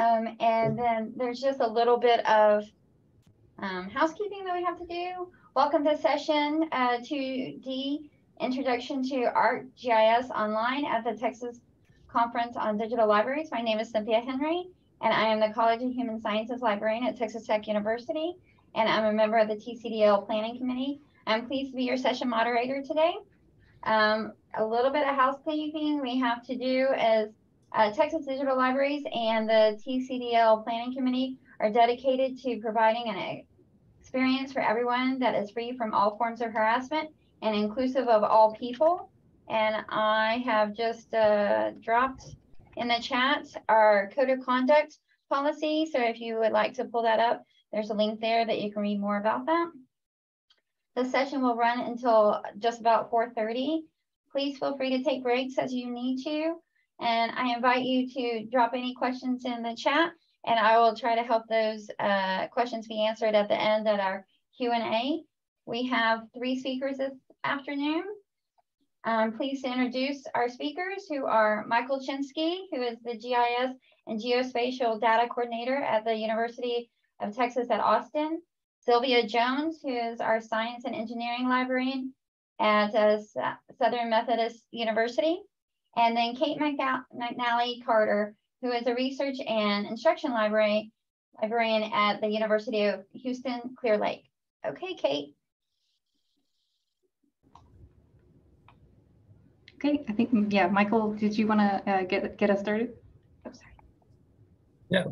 Um, and then there's just a little bit of um, housekeeping that we have to do. Welcome to session uh, 2D, Introduction to ArcGIS Online at the Texas Conference on Digital Libraries. My name is Cynthia Henry, and I am the College of Human Sciences librarian at Texas Tech University, and I'm a member of the TCDL Planning Committee. I'm pleased to be your session moderator today. Um, a little bit of housekeeping we have to do is uh, Texas Digital Libraries and the TCDL Planning Committee are dedicated to providing an experience for everyone that is free from all forms of harassment and inclusive of all people. And I have just uh, dropped in the chat our code of conduct policy. So if you would like to pull that up, there's a link there that you can read more about that. The session will run until just about 4.30. Please feel free to take breaks as you need to. And I invite you to drop any questions in the chat and I will try to help those uh, questions be answered at the end at our Q&A. We have three speakers this afternoon. I'm pleased to introduce our speakers who are Michael Shensky, who is the GIS and Geospatial Data Coordinator at the University of Texas at Austin. Sylvia Jones, who is our Science and Engineering Librarian at uh, Southern Methodist University. And then Kate McNally Carter, who is a research and instruction library librarian at the University of Houston Clear Lake. Okay, Kate. Okay, I think, yeah, Michael, did you want to uh, get, get us started? Oh, sorry. Yeah.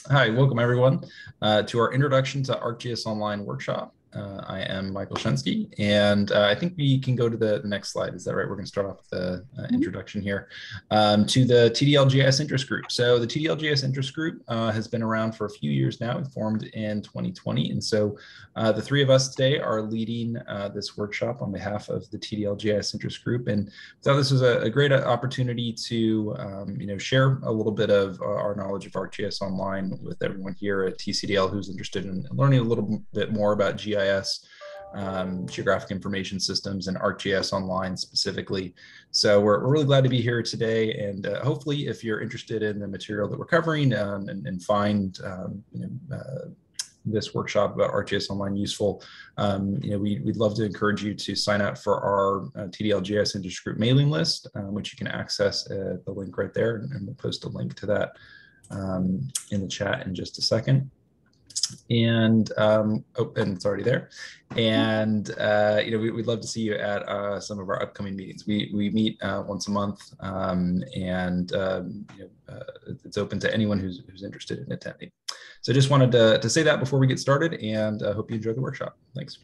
Hi, welcome everyone uh, to our Introduction to ArcGIS Online workshop. Uh, I am Michael Shensky, and uh, I think we can go to the, the, next slide. Is that right? We're going to start off with the uh, mm-hmm. introduction here um, to the TDLGIS interest group. So the TDLGIS interest group uh, has been around for a few years now. It formed in 2020, and so uh, the three of us today are leading uh, this workshop on behalf of the TDLGIS interest group. And thought this was a, a great opportunity to um, you know share a little bit of our knowledge of ArcGIS Online with everyone here at TCDL who's interested in learning a little bit more about GIS GIS, um, Geographic Information Systems, and ArcGIS Online specifically. So we're, we're really glad to be here today. And uh, hopefully, if you're interested in the material that we're covering um, and, and, find um, you know, uh, this workshop about ArcGIS Online useful, um, you know, we, would love to encourage you to sign up for our uh, TDLGIS Interest Group mailing list, um, which you can access at the link right there. And, we'll post a link to that um, in the chat in just a second and um, oh, and it's already there. And uh, you know, we, would love to see you at uh, some of our upcoming meetings. We we meet uh, once a month, um, and um, you know, uh, it's open to anyone who's who's interested in attending. So just wanted to to say that before we get started, and I uh, hope you enjoy the workshop. Thanks.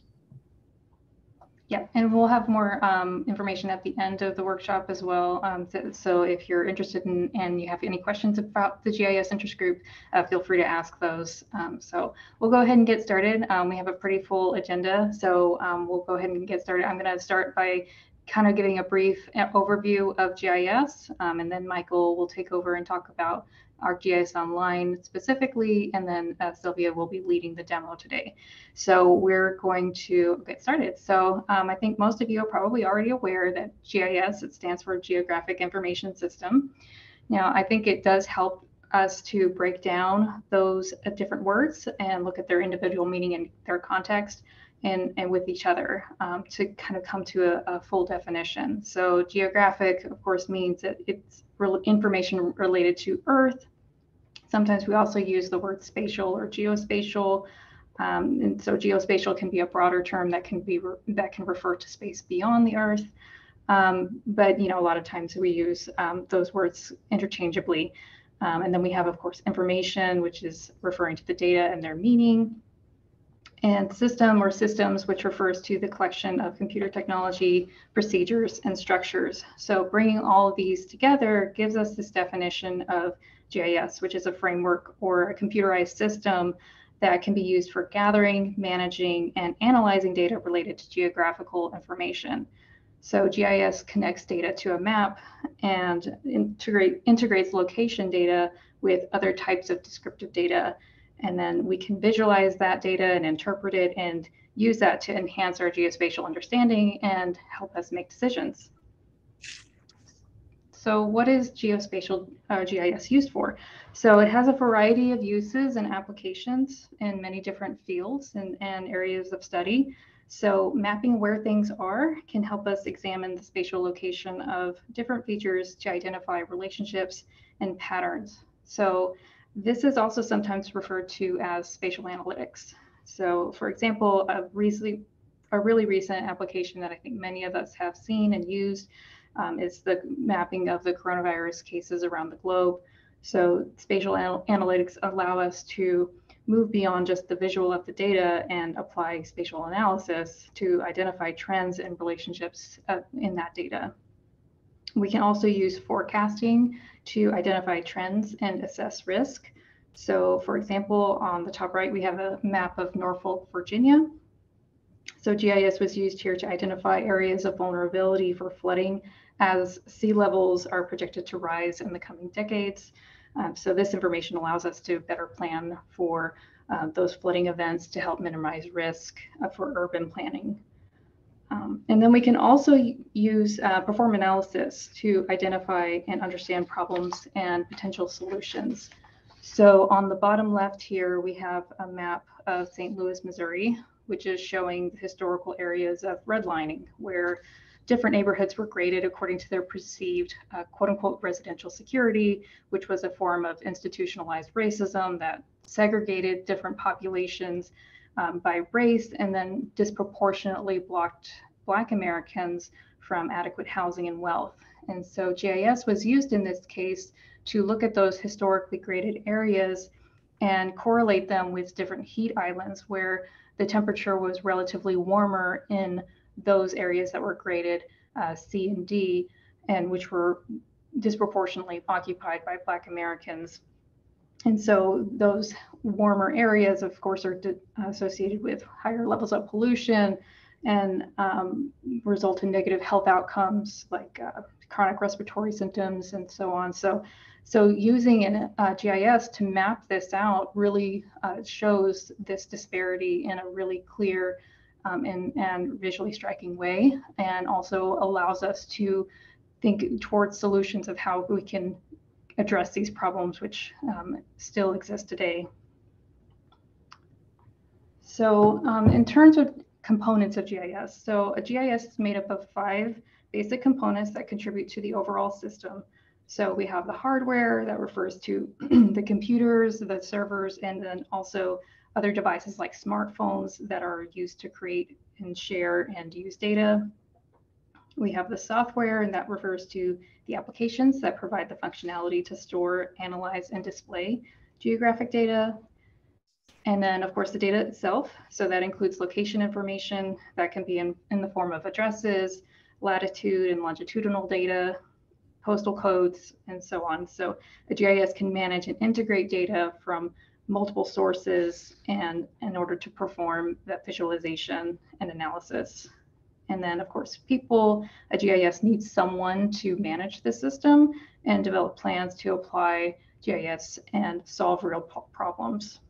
Yeah, and we'll have more um, information at the end of the workshop as well. Um, so, so, if you're interested in and you have any questions about the GIS interest group, uh, feel free to ask those. Um, so we'll go ahead and get started. Um, we have a pretty full agenda, so um, we'll go ahead and get started. I'm going to start by kind of giving a brief uh, overview of GIS, um, and then Michael will take over and talk about ArcGIS Online specifically, and then uh, Sylvia will be leading the demo today. So we're going to get started. So um, I think most of you are probably already aware that GIS, it stands for Geographic Information System. Now, I think it does help us to break down those uh, different words and look at their individual meaning and their context and, and with each other um, to kind of come to a, a, full definition. So geographic, of course, means that it's information related to Earth. Sometimes we also use the word spatial or geospatial. Um, and so geospatial can be a broader term that can be that can refer to space beyond the Earth. Um, but you know, a lot of times we use um, those words interchangeably. Um, and then we have, of course, information, which is referring to the data and their meaning and system or systems, which refers to the collection of computer technology, procedures, and structures. So bringing all of these together gives us this definition of GIS, which is a framework or a computerized system that can be used for gathering, managing, and analyzing data related to geographical information. So GIS connects data to a map and integrate, integrates location data with other types of descriptive data and then we can visualize that data and interpret it and use that to enhance our geospatial understanding and help us make decisions. So what is geospatial uh, GIS used for? So it has a variety of uses and applications in many different fields and, and areas of study. So mapping where things are can help us examine the spatial location of different features to identify relationships and patterns. So this is also sometimes referred to as spatial analytics. So for example, a, recently, a really recent application that I think many of us have seen and used um, is the mapping of the coronavirus cases around the globe. So spatial anal analytics allow us to move beyond just the visual of the data and apply spatial analysis to identify trends and relationships uh, in that data. We can also use forecasting to identify trends and assess risk. So for example, on the top right, we have a map of Norfolk, Virginia. So GIS was used here to identify areas of vulnerability for flooding as sea levels are projected to rise in the coming decades. Um, so this information allows us to better plan for uh, those flooding events to help minimize risk uh, for urban planning. Um, and then we can also use uh, perform analysis to identify and understand problems and potential solutions. So on the bottom left here, we have a map of St. Louis, Missouri, which is showing the historical areas of redlining where different neighborhoods were graded according to their perceived uh, quote unquote residential security, which was a form of institutionalized racism that segregated different populations um, by race and then disproportionately blocked Black Americans from adequate housing and wealth. And so GIS was used in this case to look at those historically graded areas and correlate them with different heat islands where the temperature was relatively warmer in those areas that were graded uh, C and D, and which were disproportionately occupied by Black Americans. And so those warmer areas, of course, are associated with higher levels of pollution and um, result in negative health outcomes like uh, chronic respiratory symptoms and so on. So, so using an uh, GIS to map this out really uh, shows this disparity in a really clear um, and, and visually striking way, and also allows us to think towards solutions of how we can address these problems, which um, still exist today. So um, in terms of components of GIS, so a GIS is made up of five basic components that contribute to the overall system. So we have the hardware that refers to the computers, the servers, and then also other devices like smartphones that are used to create and share and use data. We have the software, and that refers to the applications that provide the functionality to store, analyze, and display geographic data. And then, of course, the data itself. So that includes location information that can be in, in the form of addresses, latitude and longitudinal data, postal codes, and so on. So a GIS can manage and integrate data from multiple sources and in order to perform that visualization and analysis. And then of course, people, a GIS needs someone to manage the system and develop plans to apply GIS and solve real problems.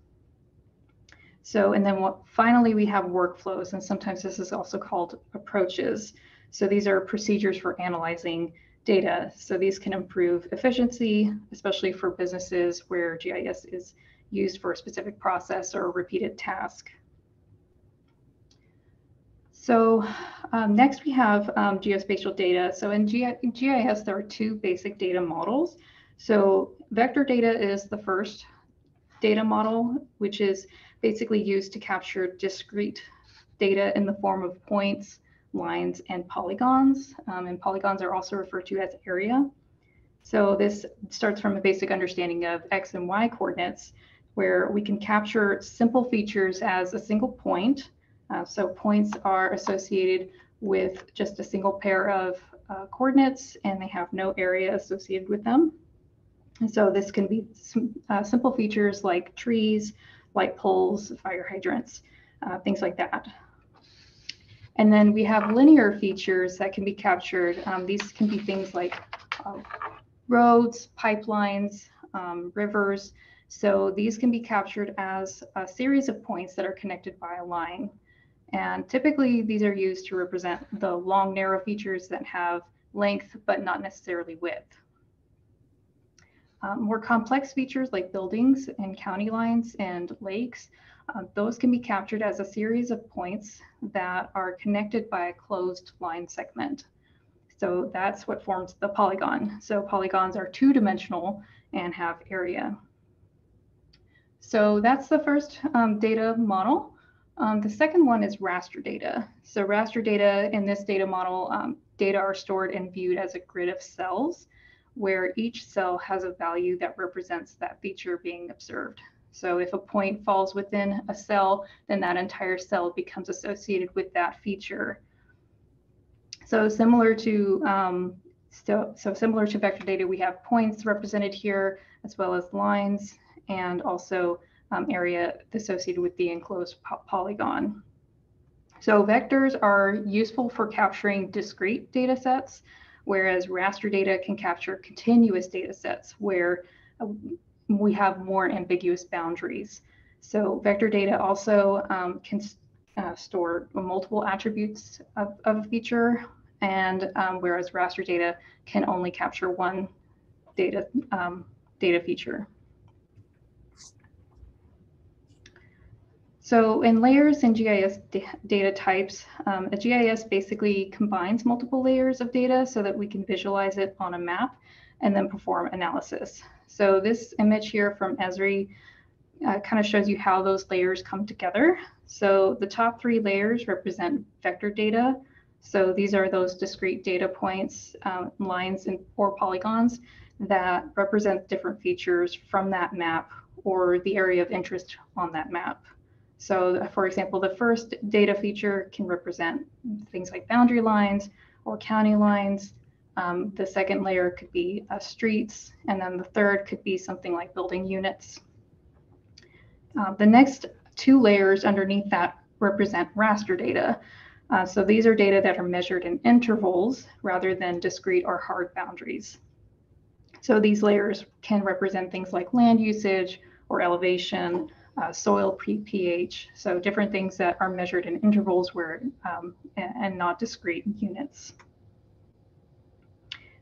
So, and then what, finally we have workflows, and sometimes this is also called approaches. So these are procedures for analyzing data. So these can improve efficiency, especially for businesses where GIS is used for a specific process or a repeated task. So um, next we have um, geospatial data. So in, G in GIS, there are two basic data models. So vector data is the first data model, which is basically used to capture discrete data in the form of points, lines, and polygons. Um, and polygons are also referred to as area. So this starts from a basic understanding of X and Y coordinates where we can capture simple features as a single point. Uh, so points are associated with just a single pair of uh, coordinates and they have no area associated with them. And so this can be uh, simple features like trees, light poles, fire hydrants, uh, things like that. And then we have linear features that can be captured. Um, these can be things like uh, roads, pipelines, um, rivers, so these can be captured as a series of points that are connected by a line. And typically these are used to represent the long narrow features that have length, but not necessarily width. Um, more complex features like buildings and county lines and lakes, uh, those can be captured as a series of points that are connected by a closed line segment. So that's what forms the polygon. So polygons are two-dimensional and have area. So that's the first um, data model. Um, the second one is raster data. So raster data in this data model, um, data are stored and viewed as a grid of cells where each cell has a value that represents that feature being observed. So if a point falls within a cell, then that entire cell becomes associated with that feature. So similar to um, so, so similar to vector data, we have points represented here as well as lines and also um, area associated with the enclosed po polygon. So vectors are useful for capturing discrete data sets, whereas raster data can capture continuous data sets where uh, we have more ambiguous boundaries. So vector data also um, can uh, store multiple attributes of, of, a feature, and um, whereas raster data can only capture one data um, data feature. So in layers and GIS data types, um, a GIS basically combines multiple layers of data so that we can visualize it on a map and then perform analysis. So this image here from Esri uh, kind of shows you how those layers come together. So the top three layers represent vector data. So these are those discrete data points, um, lines, and or polygons that represent different features from that map or the area of interest on that map. So for example, the first data feature can represent things like boundary lines or county lines. Um, the second layer could be uh, streets, and then the third could be something like building units. Uh, the next two layers underneath that represent raster data. Uh, so these are data that are measured in intervals rather than discrete or hard boundaries. So these layers can represent things like land usage or elevation, uh, soil pH, so different things that are measured in intervals where um, and, and, not discrete units.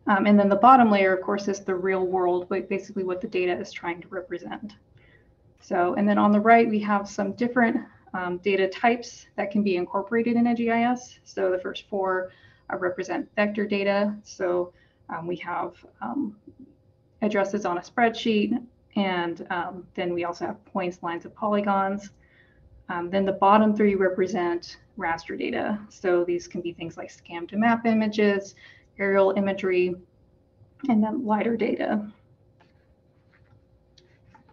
Um, and then the bottom layer, of course, is the real world, basically what the data is trying to represent. So, and then on the right, we have some different um, data types that can be incorporated in a GIS. So the first four uh, represent vector data. So um, we have um, addresses on a spreadsheet, and um, then we also have points, lines, and polygons. Um, then the bottom three represent raster data. So these can be things like scan to map images, aerial imagery, and then LiDAR data.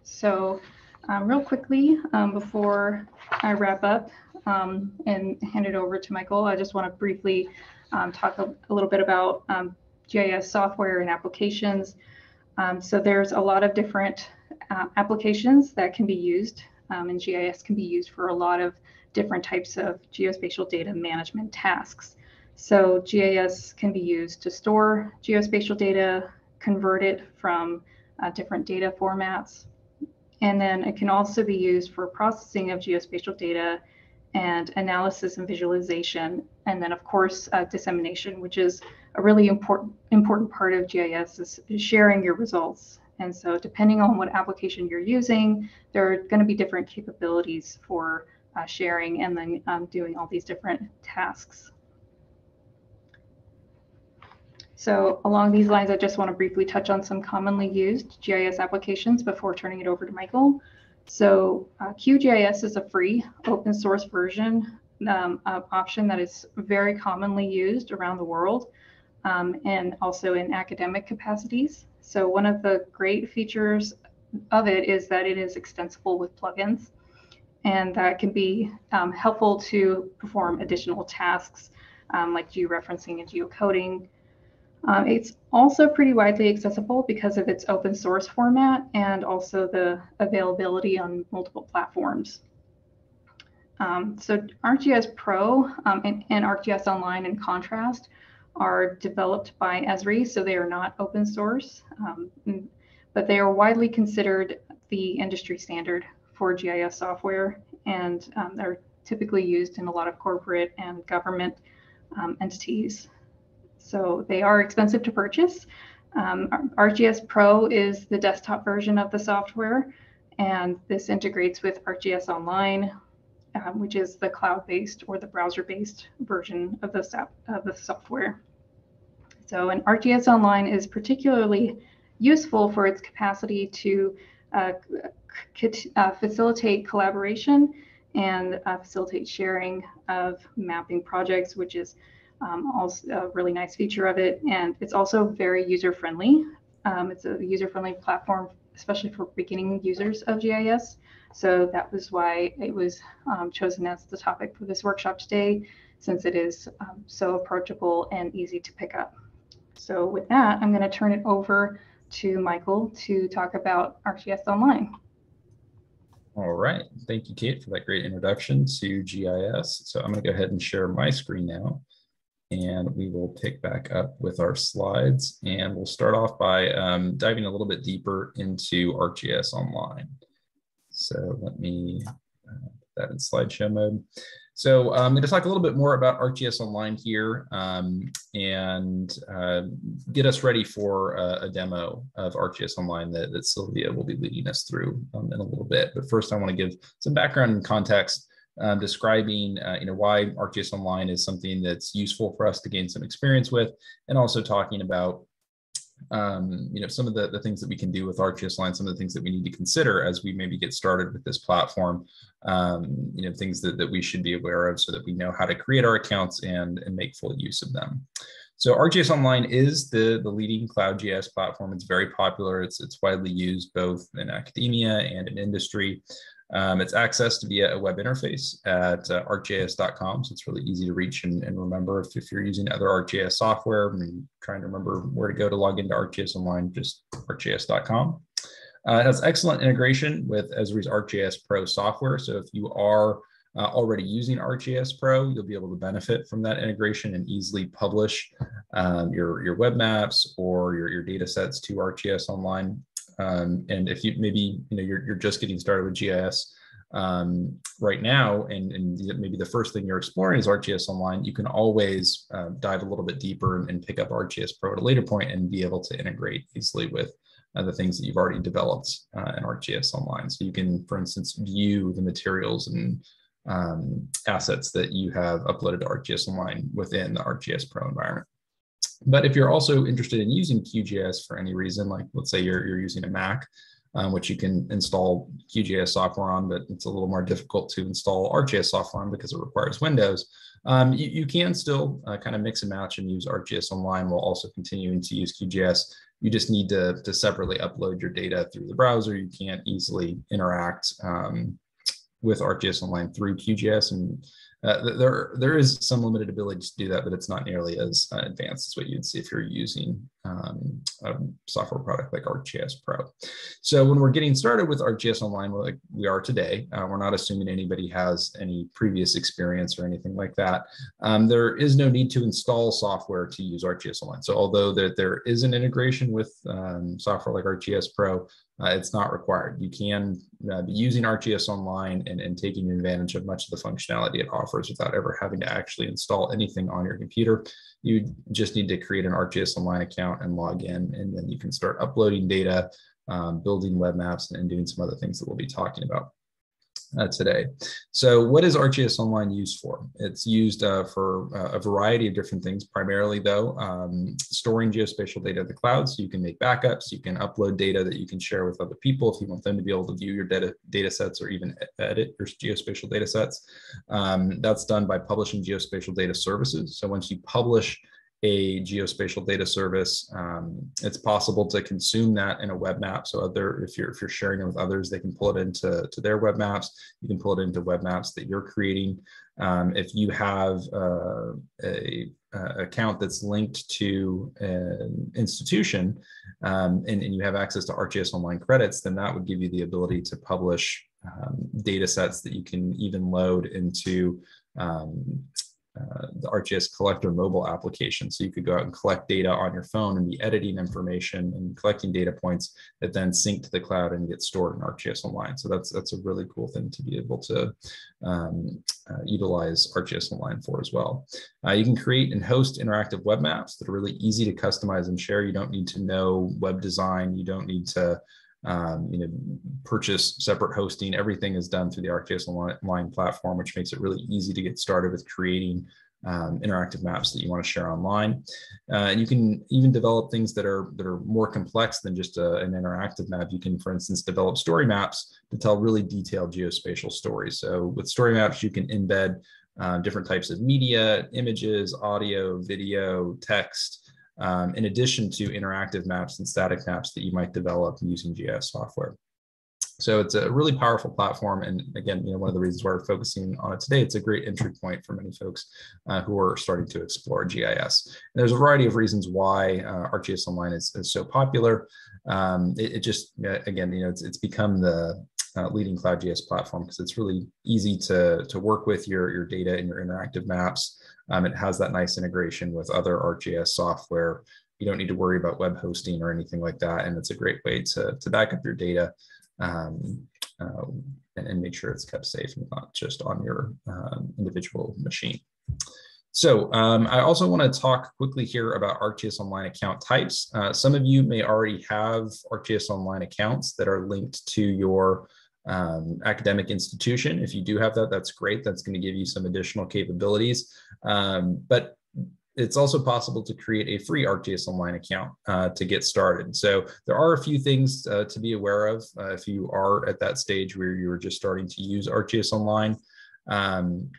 So um, real quickly, um, before I wrap up um, and hand it over to Michael, I just want to briefly um, talk a, a, little bit about GIS software and applications. Um, so there's a lot of different uh, applications that can be used um, and GIS can be used for a lot of different types of geospatial data management tasks. So GIS can be used to store geospatial data, convert it from uh, different data formats, and then it can also be used for processing of geospatial data and analysis and visualization, and then of course uh, dissemination, which is a really important important part of GIS is, sharing your results. And so depending on what application you're using, there are going to be different capabilities for uh, sharing and then um, doing all these different tasks. So along these lines, I just want to briefly touch on some commonly used GIS applications before turning it over to Michael. So uh, QGIS is a free open source version um, option that is very commonly used around the world um, and also in academic capacities. So one of the great features of it is that it is extensible with plugins and that can be um, helpful to perform additional tasks um, like georeferencing and geocoding, um, it's also pretty widely accessible because of its open source format and also the availability on multiple platforms. Um, so ArcGIS Pro um, and, and, ArcGIS Online in contrast are developed by Esri, so they are not open source, um, but they are widely considered the industry standard for GIS software and um, they're typically used in a lot of corporate and government um, entities. So they are expensive to purchase, Um, ArcGIS Pro is the desktop version of the software, and this integrates with ArcGIS Online, um, which is the cloud-based or the browser-based version of the, of the software. So an ArcGIS Online is particularly useful for its capacity to uh, uh, facilitate collaboration and uh, facilitate sharing of mapping projects, which is um, also a really nice feature of it. And it's also very user-friendly. Um, it's a user-friendly platform, especially for beginning users of GIS. So that was why it was um, chosen as the topic for this workshop today, since it is um, so approachable and easy to pick up. So with that, I'm going to turn it over to Michael to talk about ArcGIS Online. All right. Thank you, Kate, for that great introduction to GIS. So I'm going to go ahead and share my screen now. And we will pick back up with our slides. And we'll start off by um, diving a little bit deeper into ArcGIS Online. So let me uh, put that in slideshow mode. So I'm going to talk a little bit more about ArcGIS Online here um, and uh, get us ready for a, a, demo of ArcGIS Online that, that Sylvia will be leading us through um, in a little bit. But first, I want to give some background and context um, describing uh, you know, why ArcGIS Online is something that's useful for us to gain some experience with, and also talking about um, you know, some of the, the things that we can do with ArcGIS Online, some of the things that we need to consider as we maybe get started with this platform, um, you know, things that, that we should be aware of so that we know how to create our accounts and, and make full use of them. So ArcGIS Online is the, the leading cloud GIS platform. It's very popular. It's, it's widely used both in academia and in industry. Um, it's accessed via a web interface at uh, arcgis.com. So it's really easy to reach and, and remember if, if, you're using other ArcGIS software and trying to remember where to go to log into ArcGIS Online, just arcgis.com. Uh, it has excellent integration with Esri's ArcGIS Pro software. So if you are uh, already using ArcGIS Pro, you'll be able to benefit from that integration and easily publish um, your, your web maps or your, your data sets to ArcGIS Online. Um, and if you maybe you know you're, you're just getting started with GIS um, right now, and, and maybe the first thing you're exploring is ArcGIS Online, you can always uh, dive a little bit deeper and, and, pick up ArcGIS Pro at a later point and be able to integrate easily with uh, the things that you've already developed uh, in ArcGIS Online. So you can, for instance, view the materials and um, assets that you have uploaded to ArcGIS Online within the ArcGIS Pro environment. But if you're also interested in using QGIS for any reason, like let's say you're, you're using a Mac, um, which you can install QGIS software on, but it's a little more difficult to install ArcGIS software on because it requires Windows. Um, you, you, can still uh, kind of mix and match and use ArcGIS Online while also continuing to use QGIS. You just need to, to separately upload your data through the browser. You can't easily interact um, with ArcGIS Online through QGIS and uh, there, there is some limited ability to do that, but it's not nearly as uh, advanced as what you'd see if you're using um, a software product like ArcGIS Pro. So when we're getting started with ArcGIS Online, like we are today, uh, we're not assuming anybody has any previous experience or anything like that. Um, there is no need to install software to use ArcGIS Online. So although there, there is an integration with um, software like ArcGIS Pro, uh, it's not required. You can uh, be using ArcGIS Online and, and taking advantage of much of the functionality it offers without ever having to actually install anything on your computer. You just need to create an ArcGIS Online account and log in, and then you can start uploading data, um, building web maps, and doing some other things that we'll be talking about uh, today. So what is ArcGIS Online used for? It's used uh, for uh, a variety of different things, primarily though, um, storing geospatial data in the cloud. So you can make backups, you can upload data that you can share with other people if you want them to be able to view your data, data sets or even edit your geospatial data sets. Um, that's done by publishing geospatial data services. So once you publish a geospatial data service. Um, it's possible to consume that in a web map. So other, if you're if you're sharing it with others, they can pull it into to their web maps. You can pull it into web maps that you're creating. Um, if you have uh, a, account that's linked to an institution um, and, and, you have access to ArcGIS Online credits, then that would give you the ability to publish um, data sets that you can even load into um, uh, the ArcGIS Collector mobile application. So you could go out and collect data on your phone and be editing information and collecting data points that then sync to the cloud and get stored in ArcGIS Online. So that's that's a really cool thing to be able to um, uh, utilize ArcGIS Online for as well. Uh, you can create and host interactive web maps that are really easy to customize and share. You don't need to know web design. You don't need to um, you know, purchase separate hosting. Everything is done through the ArcGIS Online platform, which makes it really easy to get started with creating um, interactive maps that you want to share online. Uh, and you can even develop things that are that are more complex than just a, an interactive map. You can, for instance, develop story maps to tell really detailed geospatial stories. So with story maps, you can embed uh, different types of media, images, audio, video, text, um, in addition to interactive maps and static maps that you might develop using GIS software. So it's a really powerful platform. And again, you know, one of the reasons why we're focusing on it today, it's a great entry point for many folks uh, who are starting to explore GIS. And there's a variety of reasons why uh, ArcGIS Online is, is so popular. Um, it, it, just, again, you know, it's, it's become the uh, leading cloud GIS platform because it's really easy to, to work with your, your data and your interactive maps. Um, it has that nice integration with other ArcGIS software. You don't need to worry about web hosting or anything like that. And it's a great way to, to back up your data um, uh, and, and, make sure it's kept safe and not just on your um, individual machine. So um, I also want to talk quickly here about ArcGIS Online account types. Uh, some of you may already have ArcGIS Online accounts that are linked to your um, academic institution. If you do have that, that's great. That's going to give you some additional capabilities. Um, but it's also possible to create a free ArcGIS Online account uh, to get started. So there are a few things uh, to be aware of uh, if you are at that stage where you're just starting to use ArcGIS Online. Um,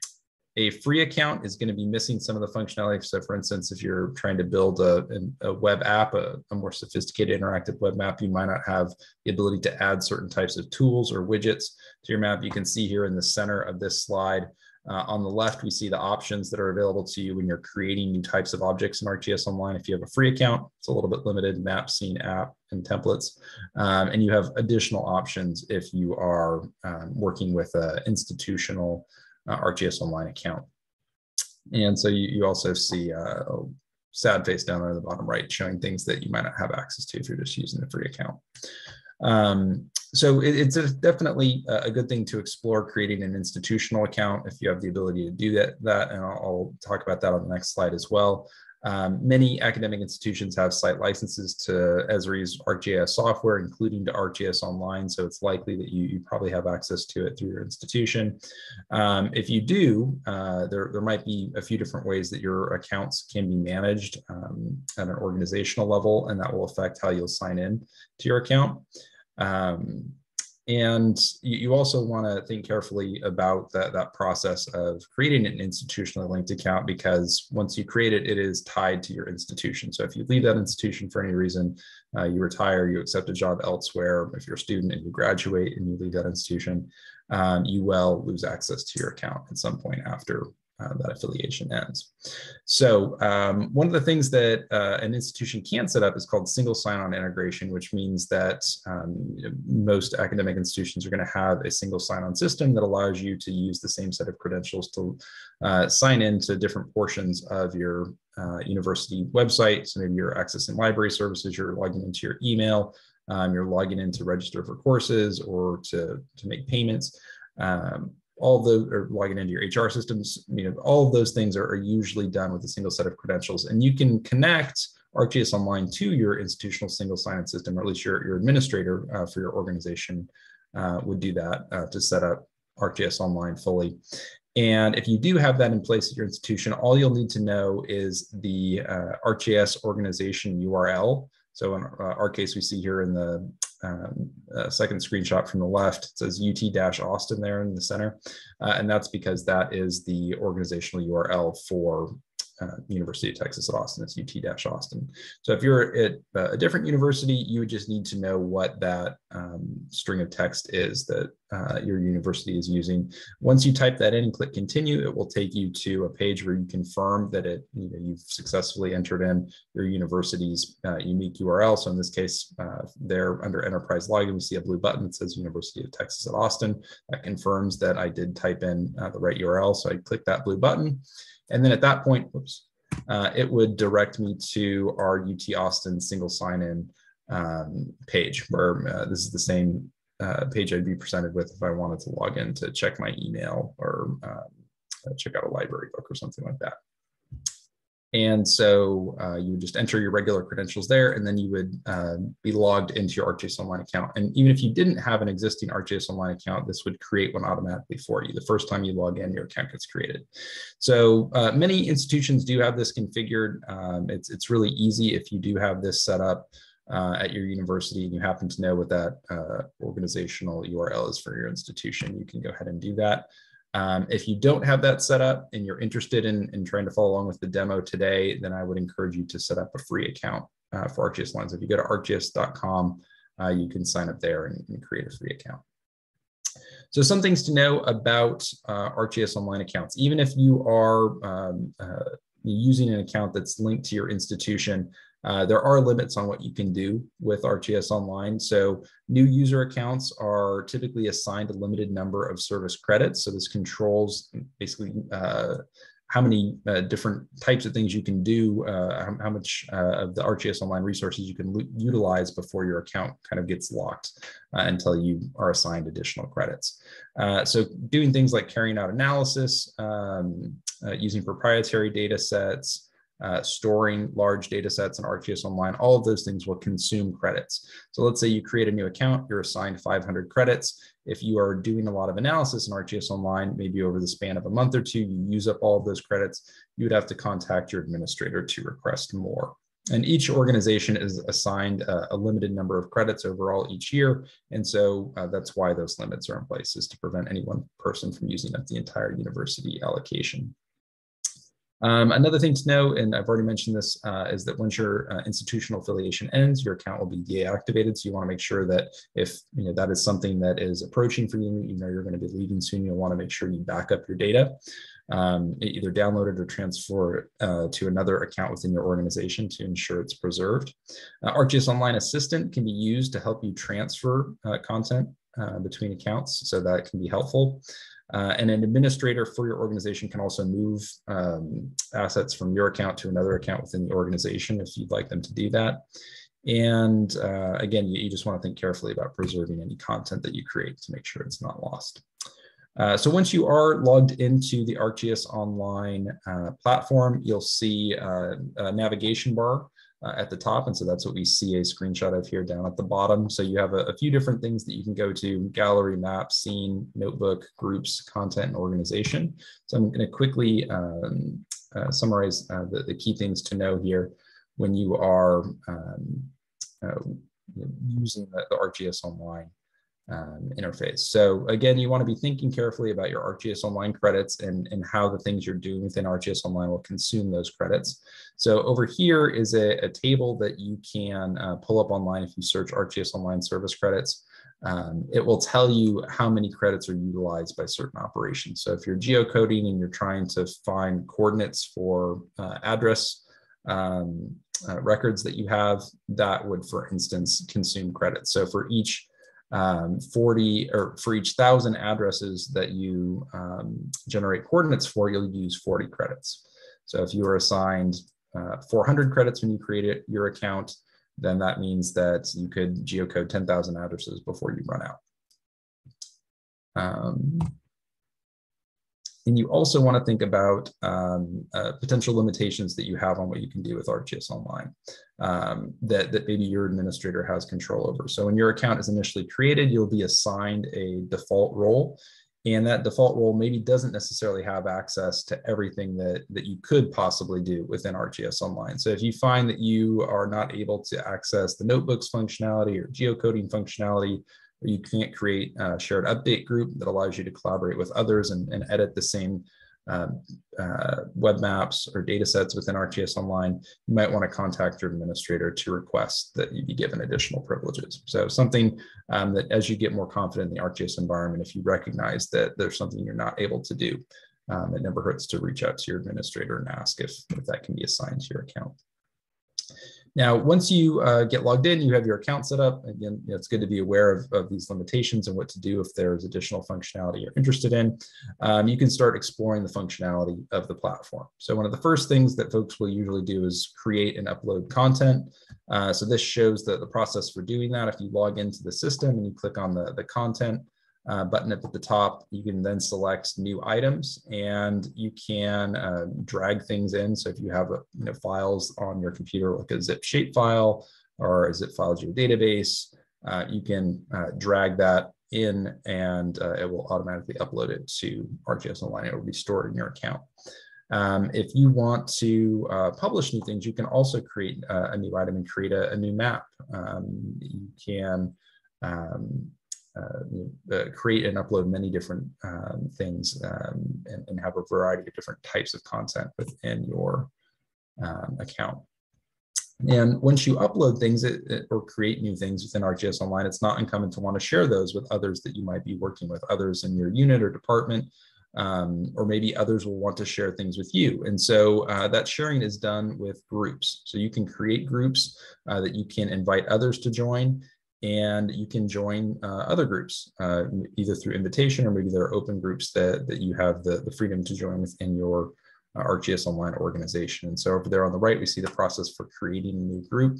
a free account is going to be missing some of the functionality. So for instance, if you're trying to build a, a web app, a, a, more sophisticated interactive web map, you might not have the ability to add certain types of tools or widgets to your map. You can see here in the center of this slide, uh, on the left, we see the options that are available to you when you're creating new types of objects in ArcGIS Online. If you have a free account, it's a little bit limited, map, scene, app, and templates. Um, and you have additional options if you are um, working with an institutional uh, ArcGIS Online account. And so you, you also see uh, a sad face down there in the bottom right showing things that you might not have access to if you're just using a free account. Um, so it, it's a, definitely a good thing to explore creating an institutional account if you have the ability to do that, that and I'll, I'll talk about that on the next slide as well. Um, many academic institutions have site licenses to Esri's ArcGIS software, including to ArcGIS Online, so it's likely that you, you probably have access to it through your institution. Um, if you do, uh, there, there might be a few different ways that your accounts can be managed um, at an organizational level, and that will affect how you'll sign in to your account. Um, and you also want to think carefully about that, that process of creating an institutionally linked account because once you create it, it is tied to your institution. So if you leave that institution for any reason, uh, you retire, you accept a job elsewhere, if you're a student and you graduate and you leave that institution, um, you will lose access to your account at some point after uh, that affiliation ends. So um, one of the things that uh, an institution can set up is called single sign-on integration, which means that um, most academic institutions are going to have a single sign-on system that allows you to use the same set of credentials to uh, sign in to different portions of your uh, university website. So maybe you're accessing library services, you're logging into your email, um, you're logging in to register for courses or to, to make payments. Um, all the or logging into your HR systems, you know, all of those things are, are usually done with a single set of credentials. And you can connect ArcGIS Online to your institutional single sign-on system, or at least your, your administrator uh, for your organization uh, would do that uh, to set up ArcGIS Online fully. And if you do have that in place at your institution, all you'll need to know is the uh, ArcGIS organization URL. So in uh, our case, we see here in the um, uh, second screenshot from the left, it says UT-Austin there in the center. Uh, and that's because that is the organizational URL for uh, University of Texas at Austin. It's UT-Austin. So if you're at uh, a different university, you would just need to know what that um, string of text is that uh, your university is using. Once you type that in and click continue, it will take you to a page where you confirm that it, you know, you've successfully entered in your university's uh, unique URL. So in this case, uh, there under enterprise login, we see a blue button that says University of Texas at Austin. That confirms that I did type in uh, the right URL. So I click that blue button And then at that point, whoops, uh, it would direct me to our UT Austin single sign-in um, page where uh, this is the same uh, page I'd be presented with if I wanted to log in to check my email or um, check out a library book or something like that. And so uh, you would just enter your regular credentials there, and then you would uh, be logged into your ArcGIS Online account. And even if you didn't have an existing ArcGIS Online account, this would create one automatically for you. The first time you log in, your account gets created. So uh, many institutions do have this configured. Um, it's, it's really easy if you do have this set up uh, at your university and you happen to know what that uh, organizational URL is for your institution, you can go ahead and do that. Um, if you don't have that set up and you're interested in, in trying to follow along with the demo today, then I would encourage you to set up a free account uh, for ArcGIS Lens. If you go to arcgis.com, uh, you can sign up there and, and, create a free account. So some things to know about uh, ArcGIS Online accounts. Even if you are um, uh, using an account that's linked to your institution, uh, there are limits on what you can do with ArcGIS Online. So new user accounts are typically assigned a limited number of service credits. So this controls basically uh, how many uh, different types of things you can do, uh, how, how, much uh, of the ArcGIS Online resources you can utilize before your account kind of gets locked until you are assigned additional credits. so doing things like carrying out analysis, um, using proprietary data sets, uh, storing large data sets in ArcGIS Online, all of those things will consume credits. So let's say you create a new account, you're assigned 500 credits. If you are doing a lot of analysis in ArcGIS Online, maybe over the span of a month or two, you use up all of those credits, you would have to contact your administrator to request more. And each organization is assigned a, limited number of credits overall each year. And so uh, that's why those limits are in place is to prevent any one person from using up the entire university allocation. Um, another thing to know, and I've already mentioned this, uh, is that once your uh, institutional affiliation ends, your account will be deactivated. So you want to make sure that if you know that is something that is approaching for you, you know you're going to be leaving soon, you'll want to make sure you back up your data, um, either download it or transfer uh, to another account within your organization to ensure it's preserved. Uh, ArcGIS Online Assistant can be used to help you transfer uh, content uh, between accounts, so that can be helpful. Uh, and an administrator for your organization can also move um, assets from your account to another account within the organization if you'd like them to do that. And uh, again, you, you, just want to think carefully about preserving any content that you create to make sure it's not lost. Uh, so once you are logged into the ArcGIS Online uh, platform, you'll see uh, a navigation bar uh, at the top. And so that's what we see a screenshot of here down at the bottom. So you have a, a few different things that you can go to, gallery, map, scene, notebook, groups, content, and organization. So I'm gonna quickly um, uh, summarize uh, the, the, key things to know here when you are um, uh, using the, the ArcGIS Online um, interface. So again, you want to be thinking carefully about your ArcGIS Online credits and, and how the things you're doing within ArcGIS Online will consume those credits. So over here is a, a table that you can uh, pull up online if you search ArcGIS Online service credits. Um, it will tell you how many credits are utilized by certain operations. So if you're geocoding and you're trying to find coordinates for uh, address um, uh, records that you have, that would, for instance, consume credits. So for each um, 40 or for each thousand addresses that you um, generate coordinates for, you'll use 40 credits. So if you were assigned uh, 400 credits when you created your account, then that means that you could geocode 10,000 addresses before you run out. Um, and you also want to think about um, uh, potential limitations that you have on what you can do with ArcGIS Online um, that, that maybe your administrator has control over. So when your account is initially created, you'll be assigned a default role. And that default role maybe doesn't necessarily have access to everything that, that you could possibly do within ArcGIS Online. So if you find that you are not able to access the notebooks functionality or geocoding functionality you can't create a shared update group that allows you to collaborate with others and, and edit the same uh, uh, web maps or data sets within ArcGIS Online, you might want to contact your administrator to request that you be given additional privileges. So something um, that as you get more confident in the ArcGIS environment, if you recognize that there's something you're not able to do, um, it never hurts to reach out to your administrator and ask if, if that can be assigned to your account. Now, once you uh, get logged in, you have your account set up. Again, you know, it's good to be aware of, of, these limitations and what to do if there's additional functionality you're interested in. Um, you can start exploring the functionality of the platform. So one of the first things that folks will usually do is create and upload content. Uh, so this shows the, the process for doing that. If you log into the system and you click on the, the content, uh, button up at the top. You can then select new items and you can uh, drag things in. So if you have a, you know, files on your computer, like a zip shape file or a zip file to your database, uh, you can uh, drag that in and uh, it will automatically upload it to ArcGIS Online. It will be stored in your account. Um, if you want to uh, publish new things, you can also create a new item and create a, a new map. Um, you can um, uh, uh, create and upload many different um, things um, and, and, have a variety of different types of content within your um, account. And once you upload things it, it, or create new things within ArcGIS Online, it's not uncommon to want to share those with others that you might be working with, others in your unit or department, um, or maybe others will want to share things with you. And so uh, that sharing is done with groups. So you can create groups uh, that you can invite others to join and you can join uh, other groups, uh, either through invitation or maybe there are open groups that, that you have the, the freedom to join within your uh, ArcGIS Online organization. And so over there on the right, we see the process for creating a new group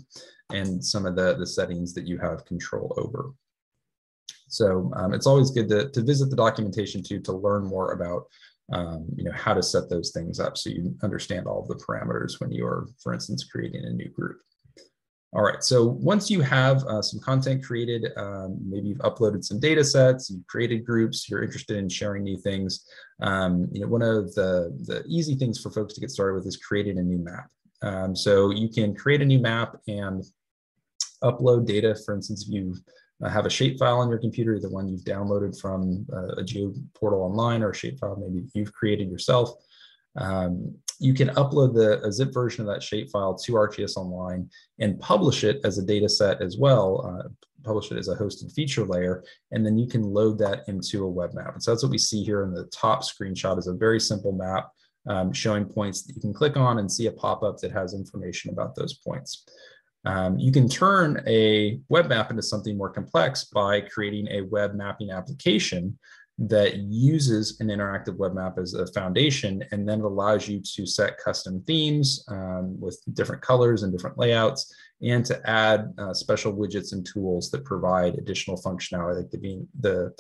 and some of the, the settings that you have control over. So um, it's always good to, to visit the documentation too to learn more about um, you know, how to set those things up so you understand all of the parameters when you are, for instance, creating a new group. All right, so once you have uh, some content created, um, maybe you've uploaded some data sets, you've created groups, you're interested in sharing new things, um, you know, one of the, the easy things for folks to get started with is creating a new map. Um, so you can create a new map and upload data. For instance, if you uh, have a shapefile on your computer, the one you've downloaded from uh, a GeoPortal online or a shapefile maybe you've created yourself, um, you can upload the zip version of that shapefile to ArcGIS Online and publish it as a data set as well, uh, publish it as a hosted feature layer, and then you can load that into a web map. And so that's what we see here in the top screenshot is a very simple map um, showing points that you can click on and see a pop-up that has information about those points. Um, you can turn a web map into something more complex by creating a web mapping application that uses an interactive web map as a foundation and then it allows you to set custom themes um, with different colors and different layouts and to add uh, special widgets and tools that provide additional functionality like the being the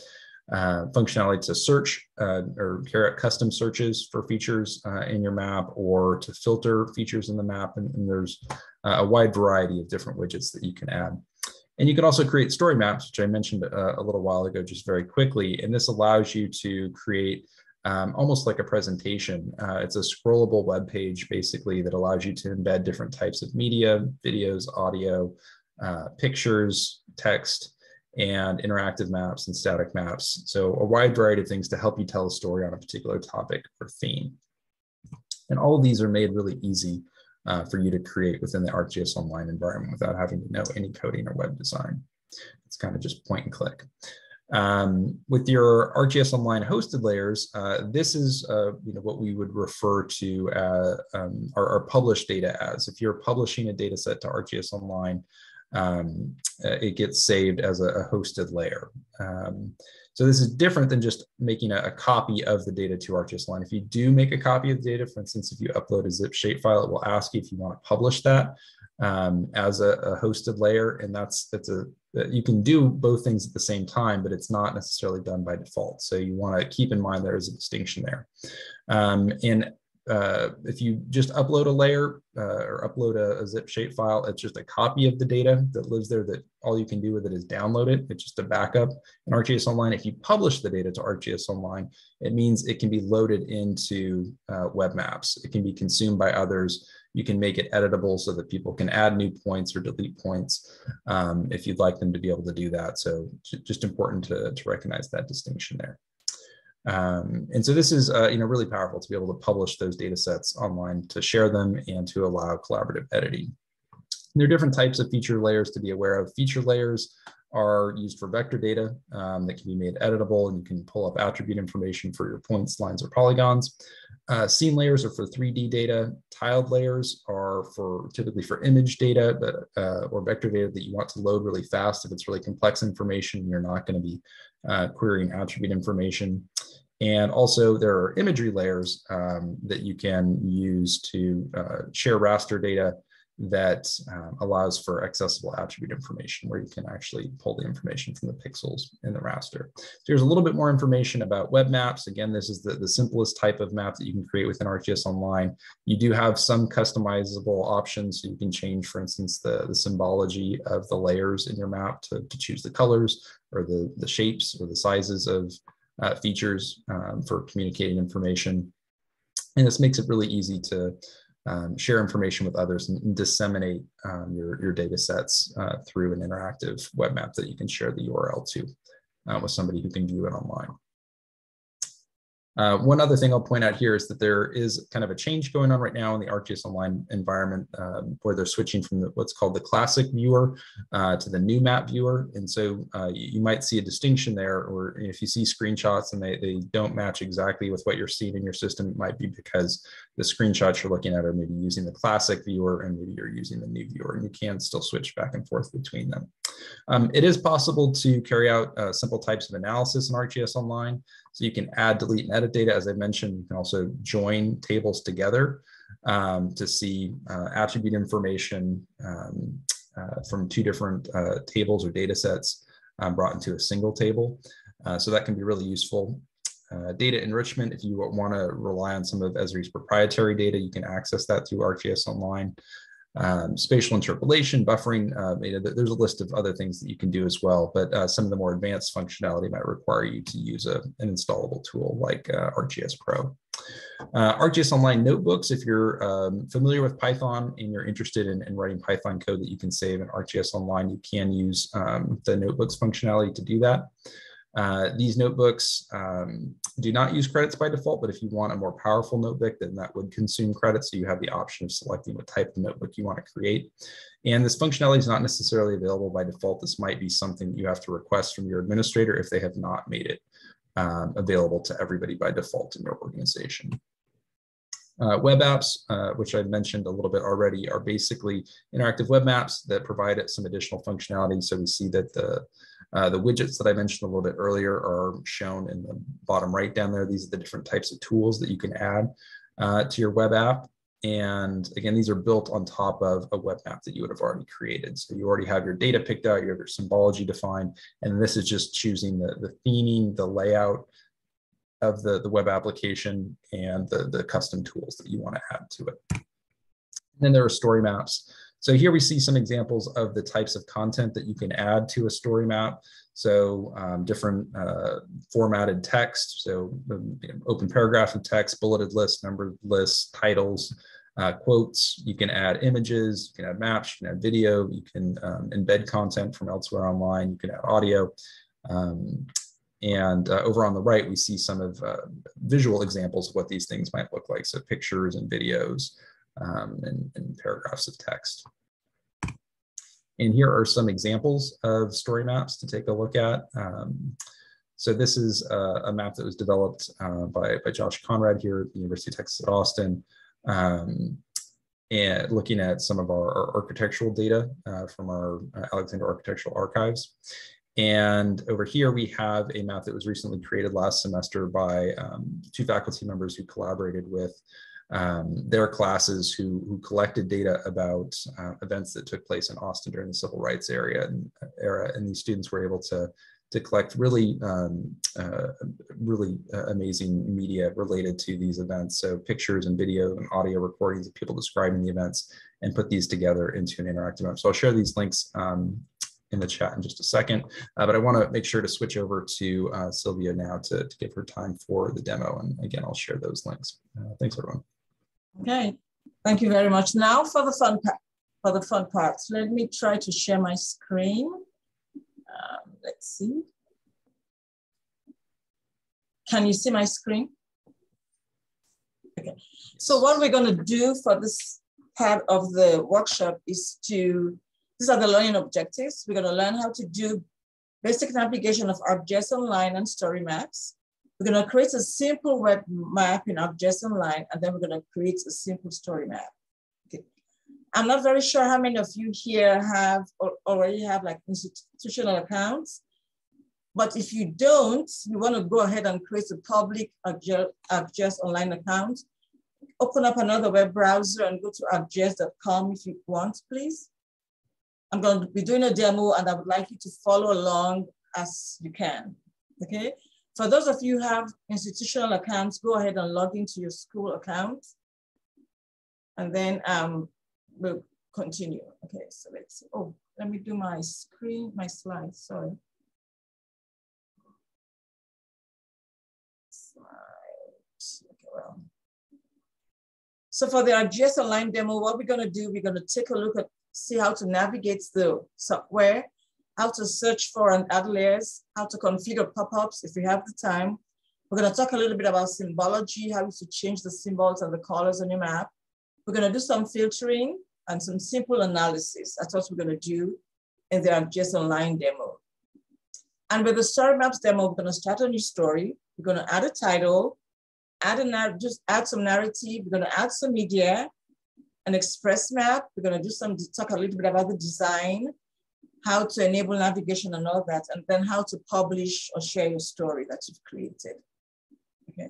uh, functionality to search uh, or carry out custom searches for features uh, in your map or to filter features in the map and, and there's uh, a wide variety of different widgets that you can add. And you can also create story maps, which I mentioned uh, a little while ago, just very quickly. And this allows you to create um, almost like a presentation. Uh, it's a scrollable web page, basically, that allows you to embed different types of media, videos, audio, uh, pictures, text, and interactive maps and static maps. So a wide variety of things to help you tell a story on a particular topic or theme. And all of these are made really easy uh, for you to create within the ArcGIS Online environment without having to know any coding or web design. It's kind of just point and click. Um, with your ArcGIS Online hosted layers, uh, this is uh, you know, what we would refer to uh, um, our, our, published data as. If you're publishing a data set to ArcGIS Online, um, uh, it gets saved as a, a hosted layer. So this is different than just making a, a, copy of the data to ArcGIS Online. If you do make a copy of the data, for instance, if you upload a zip shapefile, it will ask you if you want to publish that um, as a, a, hosted layer. And that's, that's a, you can do both things at the same time, but it's not necessarily done by default. So you want to keep in mind there is a distinction there. Um, and uh, if you just upload a layer uh, or upload a, a, zip shape file, it's just a copy of the data that lives there that all you can do with it is download it. It's just a backup in ArcGIS Online. If you publish the data to ArcGIS Online, it means it can be loaded into uh, web maps. It can be consumed by others. You can make it editable so that people can add new points or delete points um, if you'd like them to be able to do that. So just important to, to recognize that distinction there. Um, and so this is, uh, you know, really powerful to be able to publish those data sets online, to share them and to allow collaborative editing. there are different types of feature layers to be aware of. Feature layers are used for vector data um, that can be made editable and you can pull up attribute information for your points, lines, or polygons. Uh, scene layers are for 3D data. Tiled layers are for typically for image data but, uh, or vector data that you want to load really fast. If it's really complex information, you're not going to be uh, querying attribute information. And also there are imagery layers um, that you can use to uh, share raster data that um, allows for accessible attribute information where you can actually pull the information from the pixels in the raster. So here's a little bit more information about web maps. Again, this is the, the simplest type of map that you can create within ArcGIS Online. You do have some customizable options. So you can change, for instance, the, the symbology of the layers in your map to, to choose the colors or the, the shapes or the sizes of uh, features um, for communicating information. And this makes it really easy to um, share information with others and, and disseminate um, your, your data sets uh, through an interactive web map that you can share the URL to uh, with somebody who can view it online. Uh, one other thing I'll point out here is that there is kind of a change going on right now in the ArcGIS Online environment um, where they're switching from the, what's called the classic viewer uh, to the new map viewer. And so uh, you, might see a distinction there, or if you see screenshots and they, they don't match exactly with what you're seeing in your system, it might be because the screenshots you're looking at are maybe using the classic viewer and maybe you're using the new viewer and you can still switch back and forth between them. Um, it is possible to carry out uh, simple types of analysis in ArcGIS Online. So you can add, delete, and edit data. As I mentioned, you can also join tables together um, to see uh, attribute information um, uh, from two different uh, tables or data sets um, brought into a single table. Uh, so that can be really useful. Uh, data enrichment, if you want to rely on some of Esri's proprietary data, you can access that through ArcGIS Online um, spatial interpolation, buffering. Uh, you know, there's a list of other things that you can do as well, but uh, some of the more advanced functionality might require you to use a, an installable tool like uh, ArcGIS Pro. Uh, ArcGIS Online Notebooks, if you're um, familiar with Python and you're interested in, in, writing Python code that you can save in ArcGIS Online, you can use um, the notebooks functionality to do that. Uh, these notebooks um, do not use credits by default, but if you want a more powerful notebook, then that would consume credits. So you have the option of selecting what type of notebook you want to create. And this functionality is not necessarily available by default. This might be something you have to request from your administrator if they have not made it um, available to everybody by default in your organization. Uh, web apps, uh, which I mentioned a little bit already, are basically interactive web maps that provide some additional functionality. So we see that the uh, the widgets that I mentioned a little bit earlier are shown in the bottom right down there. These are the different types of tools that you can add uh, to your web app. And again, these are built on top of a web map that you would have already created. So you already have your data picked out, you have your symbology defined, and this is just choosing the, the theming, the layout of the, the web application and the, the custom tools that you want to add to it. And then there are story maps. So here we see some examples of the types of content that you can add to a story map. So um, different uh, formatted text, so um, open paragraph of text, bulleted lists, numbered lists, titles, uh, quotes. You can add images, you can add maps, you can add video, you can um, embed content from elsewhere online, you can add audio. Um, and uh, over on the right, we see some of uh, visual examples of what these things might look like. So pictures and videos, um, and, and, paragraphs of text. And here are some examples of story maps to take a look at. Um, so this is a, a, map that was developed uh, by, by Josh Conrad here at the University of Texas at Austin, um, and looking at some of our, our architectural data uh, from our uh, Alexander Architectural Archives. And over here, we have a map that was recently created last semester by um, two faculty members who collaborated with um, their classes who, who collected data about uh, events that took place in Austin during the civil rights area and, era, and these students were able to to collect really um, uh, really uh, amazing media related to these events. So pictures and video and audio recordings of people describing the events and put these together into an interactive map. So I'll share these links um, in the chat in just a second, uh, but I want to make sure to switch over to uh, Sylvia now to, to give her time for the demo. And again, I'll share those links. Uh, thanks everyone. Okay, thank you very much. Now for the fun part. For the fun parts, let me try to share my screen. Um, let's see. Can you see my screen? Okay. So what we're going to do for this part of the workshop is to, these are the learning objectives. We're gonna learn how to do basic navigation of ArcGIS Online and story maps. We're gonna create a simple web map in ArcGIS Online, and then we're gonna create a simple story map. Okay. I'm not very sure how many of you here have or already have like institutional accounts. But if you don't, you want to go ahead and create a public ArcGIS online account. Open up another web browser and go to arcgis.com if you want, please. I'm going to be doing a demo and I would like you to follow along as you can, okay? For those of you who have institutional accounts, go ahead and log into your school account. And then um, we'll continue. Okay, so let's see. Oh, let me do my screen, my slides, sorry. Slide, okay, well. So for the ArcGIS Online demo, what we're gonna do, we're gonna take a look at, see how to navigate the software, how to search for and add layers, how to configure pop-ups if we have the time. We're gonna talk a little bit about symbology, how to change the symbols and the colors on your map. We're gonna do some filtering and some simple analysis. That's what we're gonna do in the ArcGIS Online demo. And with the story maps demo, we're gonna start a new story. We're gonna add a title, add a just add some narrative. We're gonna add some media, an express map. We're gonna do some talk a little bit about the design, how to enable navigation and all that, and then how to publish or share your story that you've created. Okay.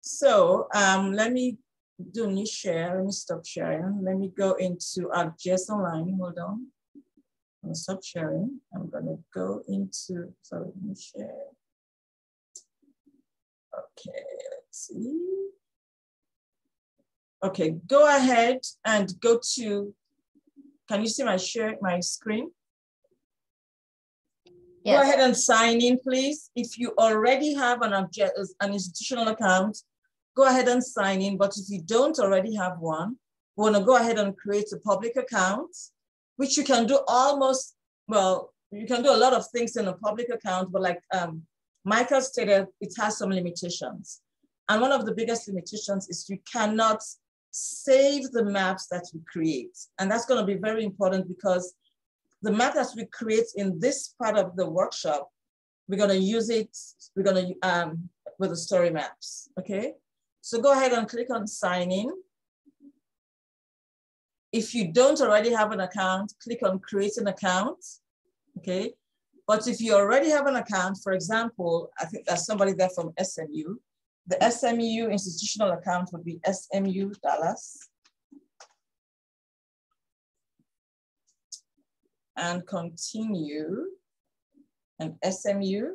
So um, let me do new share. Let me stop sharing. Let me go into ArcGIS Online. Hold on. I'm stop sharing. I'm gonna go into, sorry, let me share. Okay, let's see. Okay, go ahead and go to, can you see my share, my screen? Yes. Go ahead and sign in, please. If you already have an object, an institutional account, go ahead and sign in. But if you don't already have one, we want to go ahead and create a public account, which you can do almost, well, you can do a lot of things in a public account, but like um, Michael stated it has some limitations. And one of the biggest limitations is you cannot save the maps that you create. And that's gonna be very important because the map that we create in this part of the workshop, we're gonna use it, we're gonna, um, with the story maps, okay? So go ahead and click on sign in. If you don't already have an account, click on create an account, okay? But if you already have an account, for example, I think there's somebody there from SMU, the SMU institutional account would be SMU Dallas. And continue and SMU.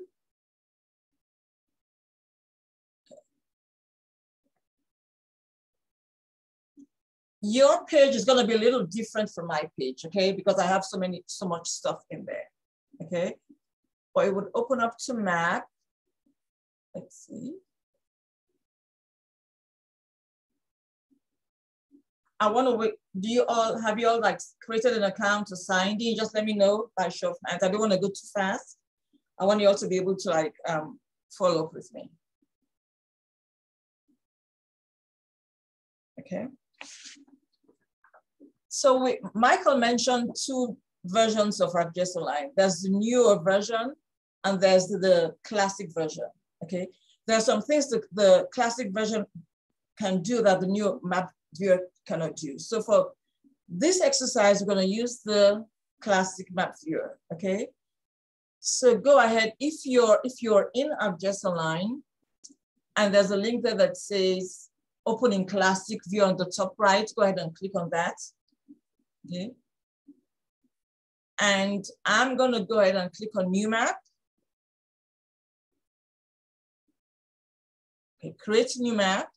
Your page is gonna be a little different from my page, okay? Because I have so many, so much stuff in there, okay? But it would open up to map. Let's see. I want to. Do you all have you all like created an account or signed in? Just let me know by show of hands. I don't want to go too fast. I want you all to be able to like um, follow up with me. Okay. So we, Michael mentioned two versions of ArcGIS Online. There's the newer version and there's the classic version, okay? There are some things that the classic version can do that the new map viewer cannot do. So for this exercise, we're gonna use the classic map viewer, okay? So go ahead, if you're, if you're in ArcGIS Online, and there's a link there that says opening classic view on the top right, go ahead and click on that, okay? And I'm gonna go ahead and click on new map. Okay, create new map.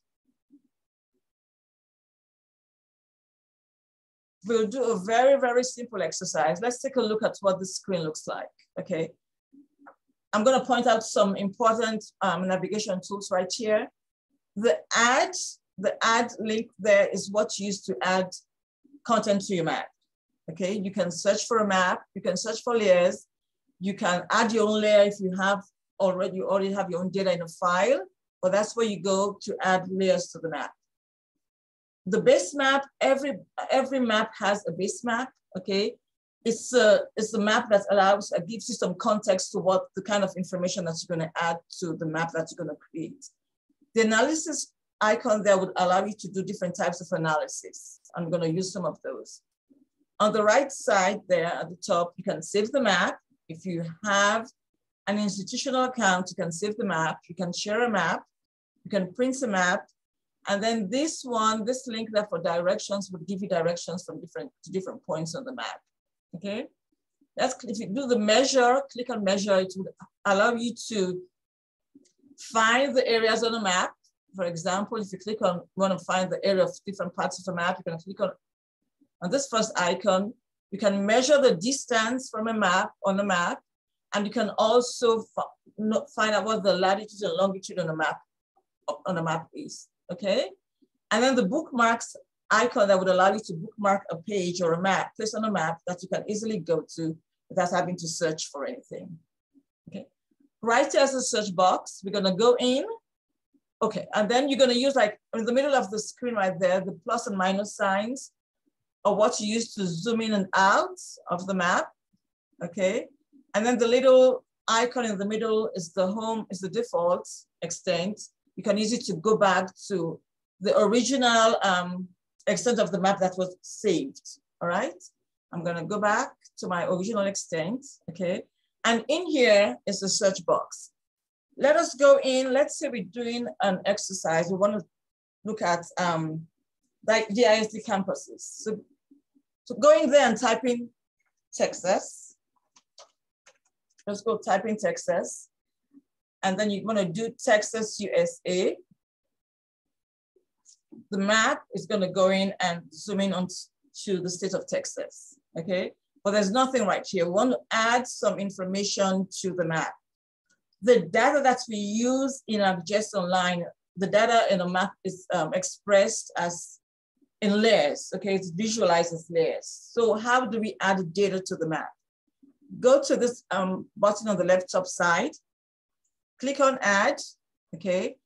We'll do a very, very simple exercise. Let's take a look at what the screen looks like, okay? I'm gonna point out some important um, navigation tools right here. The add, the add link there is what you use to add content to your map, okay? You can search for a map, you can search for layers, you can add your own layer if you have already, you already have your own data in a file, but that's where you go to add layers to the map. The base map, every, every map has a base map, okay? It's a, it's a map that allows, uh, gives you some context to what the kind of information that you're gonna add to the map that you're gonna create. The analysis icon there would allow you to do different types of analysis. I'm gonna use some of those. On the right side there at the top, you can save the map. If you have an institutional account, you can save the map, you can share a map, you can print a map, and then this one, this link there for directions would give you directions from different to different points on the map, okay? That's, if you do the measure, click on measure, it would allow you to find the areas on the map. For example, if you click on, want to find the area of different parts of the map, you can click on, on this first icon. You can measure the distance from a map on the map, and you can also find out what the latitude and longitude on the map on the map is okay? And then the bookmarks icon that would allow you to bookmark a page or a map, place on a map that you can easily go to without having to search for anything, okay? Right here as a search box, we're gonna go in, okay, and then you're gonna use like in the middle of the screen right there, the plus and minus signs are what you use to zoom in and out of the map, okay? And then the little icon in the middle is the home, is the default extent you can use it to go back to the original um, extent of the map that was saved, all right? I'm gonna go back to my original extent, okay? And in here is the search box. Let us go in, let's say we're doing an exercise. We wanna look at um, the, ISD campuses. So, so going there and typing Texas. Let's go type in Texas and then you're gonna do Texas, USA. The map is gonna go in and zoom in on to the state of Texas, okay? But there's nothing right here. We want to add some information to the map. The data that we use in our ArcGIS Online, the data in the map is um, expressed as in layers, okay? It's visualized as layers. So how do we add data to the map? Go to this um, button on the left top side, click on add, okay?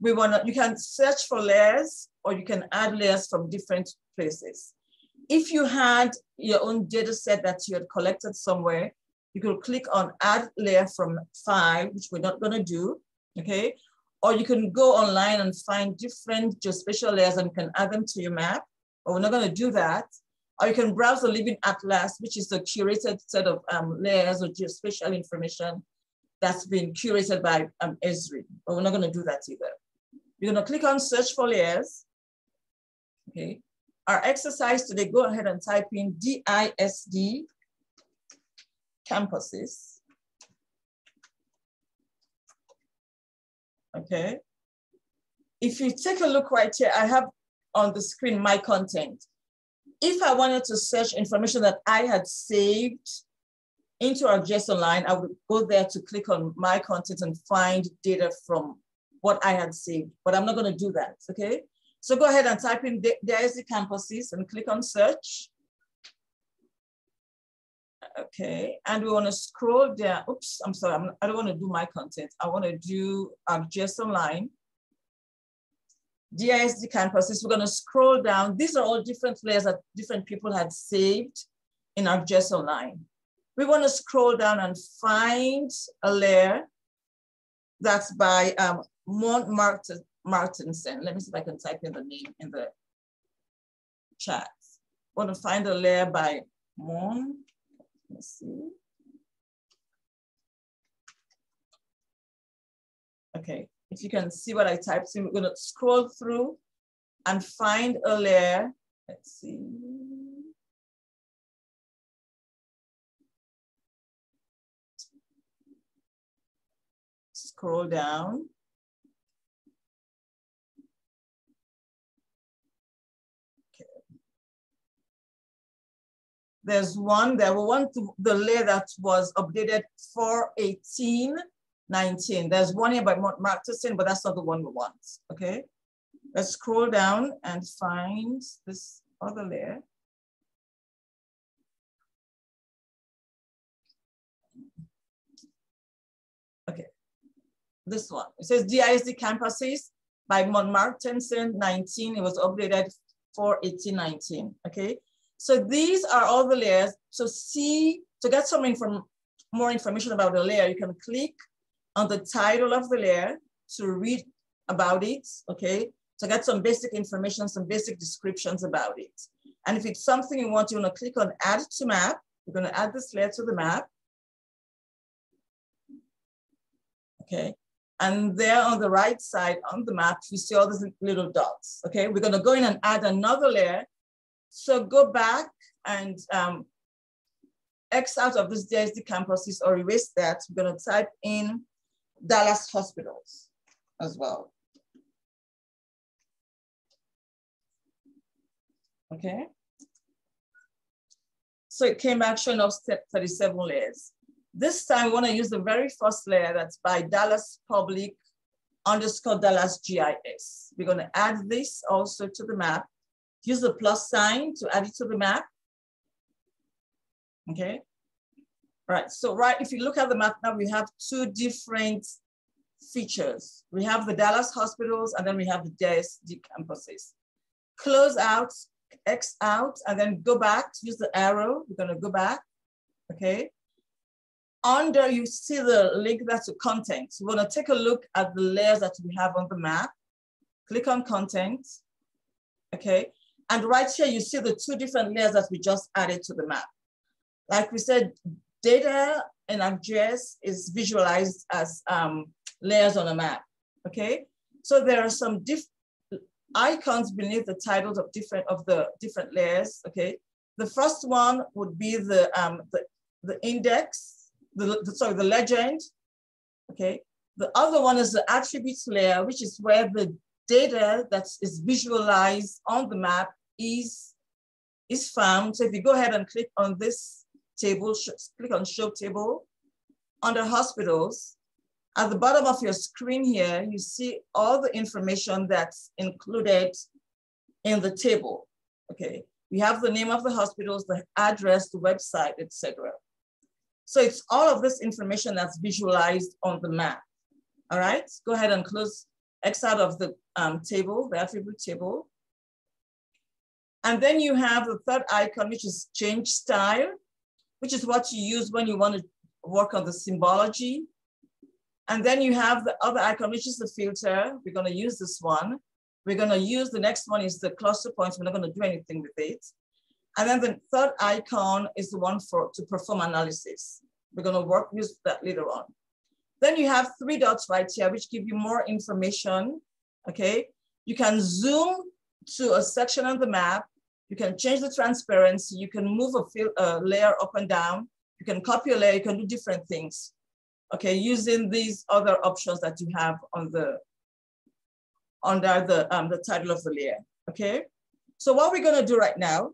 We wanna, you can search for layers or you can add layers from different places. If you had your own data set that you had collected somewhere, you could click on add layer from file, which we're not gonna do, okay? Or you can go online and find different geospatial layers and you can add them to your map, but we're not gonna do that. Or you can browse the Living Atlas, which is a curated set of um, layers or geospatial information that's been curated by um, Esri, but we're not gonna do that either. You're gonna click on search for layers. Okay. Our exercise today, go ahead and type in DISD campuses. Okay. If you take a look right here, I have on the screen my content. If I wanted to search information that I had saved into ArcGIS Online, I would go there to click on my content and find data from what I had saved, but I'm not gonna do that, okay? So go ahead and type in the, the campuses and click on search. Okay, and we wanna scroll down. Oops, I'm sorry, I'm, I do not wanna do my content. I wanna do ArcGIS Online. DISD campuses, we're gonna scroll down. These are all different layers that different people had saved in ArcGIS Online we want to scroll down and find a layer that's by um, Mont Martin, Martinson. Let me see if I can type in the name in the chat. Want to find a layer by Mont. Let's see. Okay, if you can see what I typed in, we're gonna scroll through and find a layer. Let's see. Scroll down. Okay. There's one, there were one the layer that was updated for 18, 19. There's one here by Mont Martin, but that's not the one we want, okay? Let's scroll down and find this other layer. This one. It says DISD campuses by Mont Martinson 19. It was updated for 18, 19, okay? So these are all the layers. So see, to get some inform more information about the layer, you can click on the title of the layer to read about it, okay? To get some basic information, some basic descriptions about it. And if it's something you want, you wanna click on add to map. You're gonna add this layer to the map. Okay, and there on the right side on the map, you see all these little dots, okay? We're gonna go in and add another layer. So go back and um, X out of this DSD campuses or erase that. We're gonna type in Dallas hospitals as well. Okay. So it came back showing off 37 layers. This time we wanna use the very first layer that's by Dallas Public underscore Dallas GIS. We're gonna add this also to the map. Use the plus sign to add it to the map. Okay. All right, so right, if you look at the map now, we have two different features. We have the Dallas hospitals and then we have the DSD campuses. Close out, X out, and then go back, use the arrow. We're gonna go back, okay? Under, you see the link that's to content. We're gonna take a look at the layers that we have on the map. Click on content, okay? And right here, you see the two different layers that we just added to the map. Like we said, data in ArcGIS is visualized as um, layers on a map, okay? So there are some diff icons beneath the titles of different of the different layers, okay? The first one would be the, um, the, the index, the, the, sorry, the legend, okay? The other one is the attributes layer, which is where the data that is visualized on the map is, is found. So if you go ahead and click on this table, click on show table, under hospitals, at the bottom of your screen here, you see all the information that's included in the table, okay? We have the name of the hospitals, the address, the website, etc. So it's all of this information that's visualized on the map, all right? Go ahead and close X out of the um, table, the attribute table. And then you have the third icon, which is change style, which is what you use when you want to work on the symbology. And then you have the other icon, which is the filter. We're gonna use this one. We're gonna use, the next one is the cluster points. We're not gonna do anything with it. And then the third icon is the one for to perform analysis. We're gonna work with that later on. Then you have three dots right here, which give you more information, okay? You can zoom to a section on the map. You can change the transparency. You can move a, fill, a layer up and down. You can copy a layer. You can do different things, okay? Using these other options that you have on the under the, um, the title of the layer, okay? So what we're gonna do right now,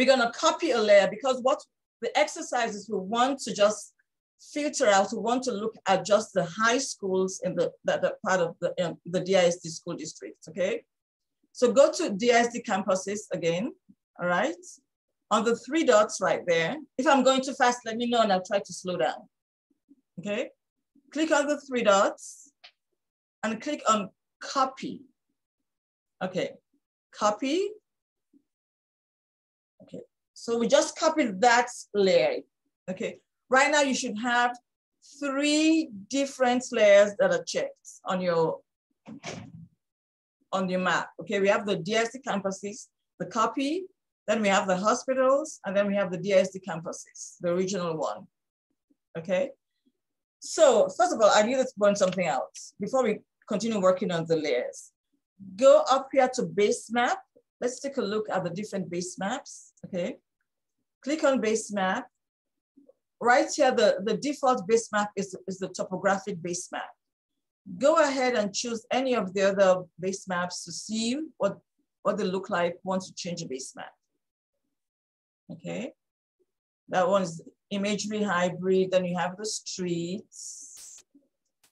we're gonna copy a layer because what the exercises we want to just filter out, we want to look at just the high schools in the, that, that part of the, um, the DISD school district, okay? So go to DISD campuses again, all right? On the three dots right there. If I'm going too fast, let me know and I'll try to slow down, okay? Click on the three dots and click on copy. Okay, copy. So we just copied that layer, okay? Right now you should have three different layers that are checked on your on your map. Okay, we have the DSD campuses, the copy, then we have the hospitals, and then we have the DSD campuses, the original one. Okay, so first of all, I need to point something out before we continue working on the layers. Go up here to base map. Let's take a look at the different base maps, okay? Click on base map. Right here, the, the default base map is, is the topographic base map go ahead and choose any of the other base maps to see what, what they look like once you change a base map. Okay, that one's imagery hybrid, then you have the streets,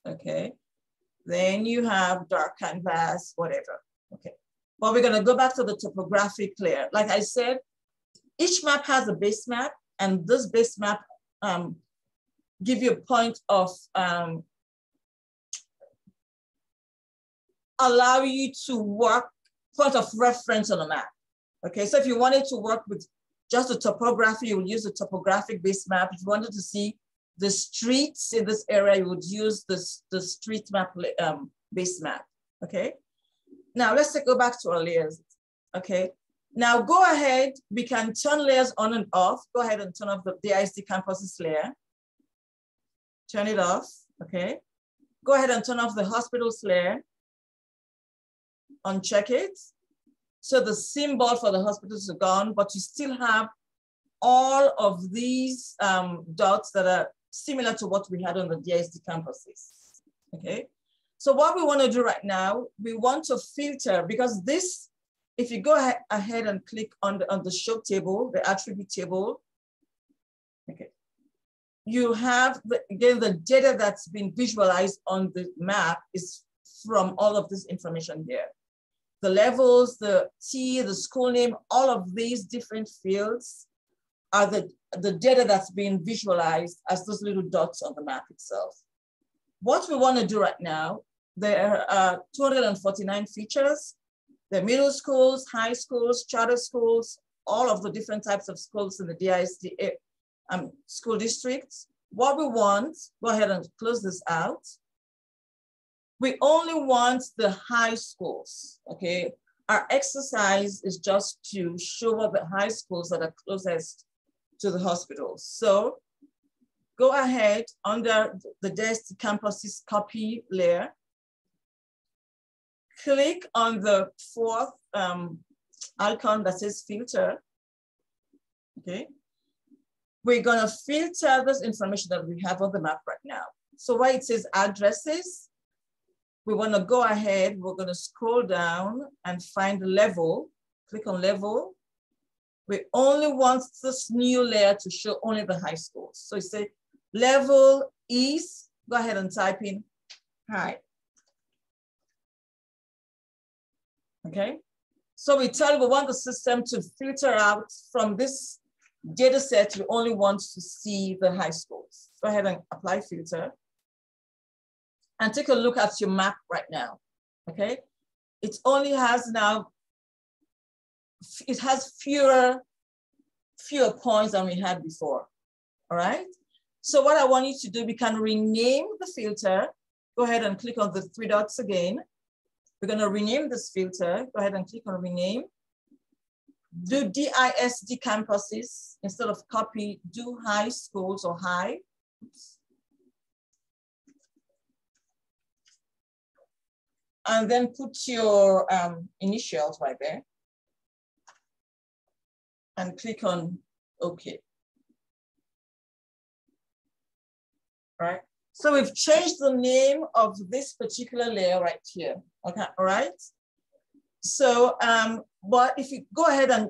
okay. Then you have dark canvas, whatever, okay. But we're gonna go back to the topographic layer. Like I said, each map has a base map and this base map um, give you a point of um, allow you to work point of reference on a map. Okay, so if you wanted to work with just the topography, you would use the topographic base map. If you wanted to see the streets in this area, you would use this, the street map um, base map, okay? Now let's go back to our layers, okay? Now go ahead, we can turn layers on and off. Go ahead and turn off the DISD campuses layer. Turn it off, okay? Go ahead and turn off the hospitals layer. Uncheck it. So the symbol for the hospitals are gone, but you still have all of these um, dots that are similar to what we had on the DISD campuses, okay? So what we wanna do right now, we want to filter because this, if you go ahead and click on the, on the show table, the attribute table, okay, you have, the, again, the data that's been visualized on the map is from all of this information here. The levels, the T, the school name, all of these different fields are the, the data that's being visualized as those little dots on the map itself. What we wanna do right now, there are 249 features. The middle schools, high schools, charter schools, all of the different types of schools in the DISD um, school districts. What we want, go ahead and close this out. We only want the high schools, okay? Our exercise is just to show up the high schools that are closest to the hospitals. So go ahead under the DISD campuses copy layer, click on the fourth um, icon that says filter, okay? We're gonna filter this information that we have on the map right now. So where it says addresses, we wanna go ahead, we're gonna scroll down and find level, click on level, we only want this new layer to show only the high schools. So you say level is, go ahead and type in high. Okay, so we tell we want the system to filter out from this data set, we only want to see the high schools. Go ahead and apply filter. And take a look at your map right now, okay? It only has now it has fewer, fewer points than we had before, all right? So what I want you to do, we can rename the filter. Go ahead and click on the three dots again. We're gonna rename this filter. Go ahead and click on rename. Do DISD campuses instead of copy, do high schools or high. Oops. And then put your um, initials right there and click on OK. Right? So we've changed the name of this particular layer right here. Okay, all right? So, um, but if you go ahead and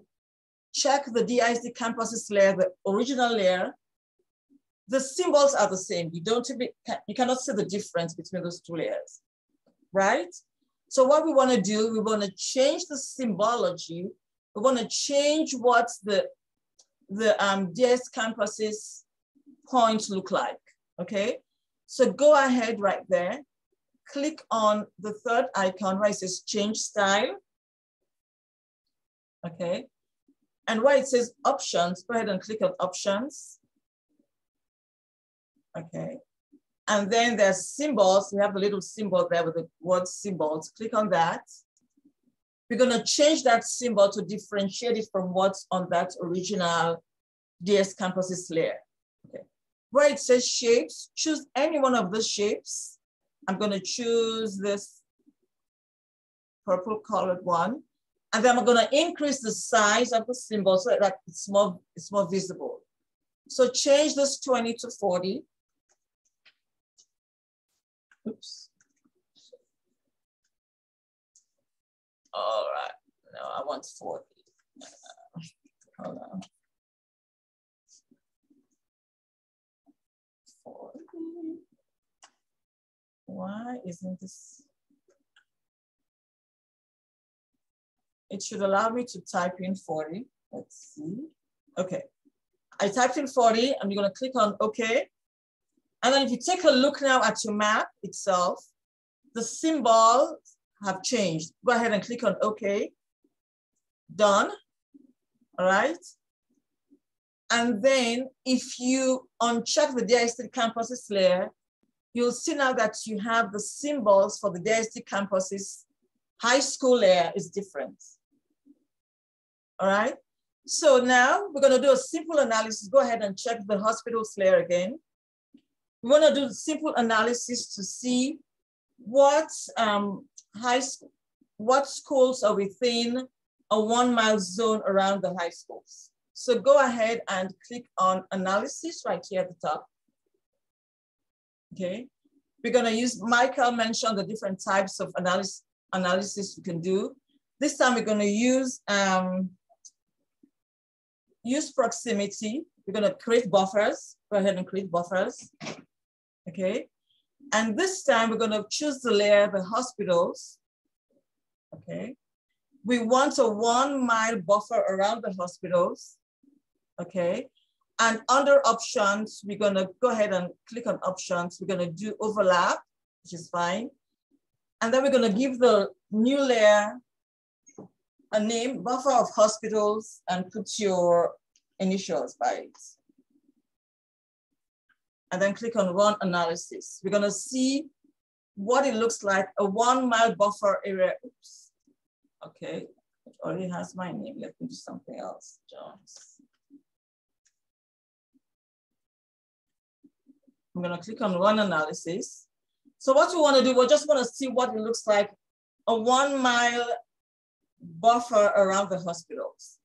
check the DISD campuses layer, the original layer, the symbols are the same. You don't, you cannot see the difference between those two layers, right? So what we wanna do, we wanna change the symbology we want to change what the, the um, DS campuses points look like, okay? So go ahead right there, click on the third icon where it says change style, okay? And where it says options, go ahead and click on options, okay? And then there's symbols, we have the little symbol there with the word symbols, click on that. We're gonna change that symbol to differentiate it from what's on that original DS campuses layer. Where it says shapes, choose any one of the shapes. I'm gonna choose this purple colored one. And then I'm gonna increase the size of the symbol so that it's more, it's more visible. So change this 20 to 40. Oops. All right. No, I want 40. hold on. 40. Why isn't this? It should allow me to type in 40. Let's see. Okay. I typed in 40. I'm going to click on OK. And then if you take a look now at your map itself, the symbols have changed. Go ahead and click on OK. done, all right? And then if you uncheck the DISD campuses layer, you'll see now that you have the symbols for the DISD campuses. High school layer is different. All right. So now we're going to do a simple analysis. Go ahead and check the hospitals layer again. We want to do a simple analysis to see what um, high school, what schools are within a one mile zone around the high schools. So go ahead and click on analysis right here at the top. Okay, we're gonna use, Michael mentioned the different types of analysis, analysis you can do. This time we're gonna use, um, use proximity. We're gonna create buffers. Go ahead and create buffers, okay? And this time we're gonna choose the layer, the hospitals, okay? We want a one mile buffer around the hospitals, okay? And under options, we're gonna go ahead and click on options. We're gonna do overlap, which is fine. And then we're gonna give the new layer a name, buffer of hospitals, and put your initials by it. And then click on run analysis. We're gonna see what it looks like, a one mile buffer area. Oops. Okay, it already has my name. Let me do something else, Jones. I'm gonna click on run analysis. So what we wanna do, we just wanna see what it looks like, a one mile buffer around the hospitals.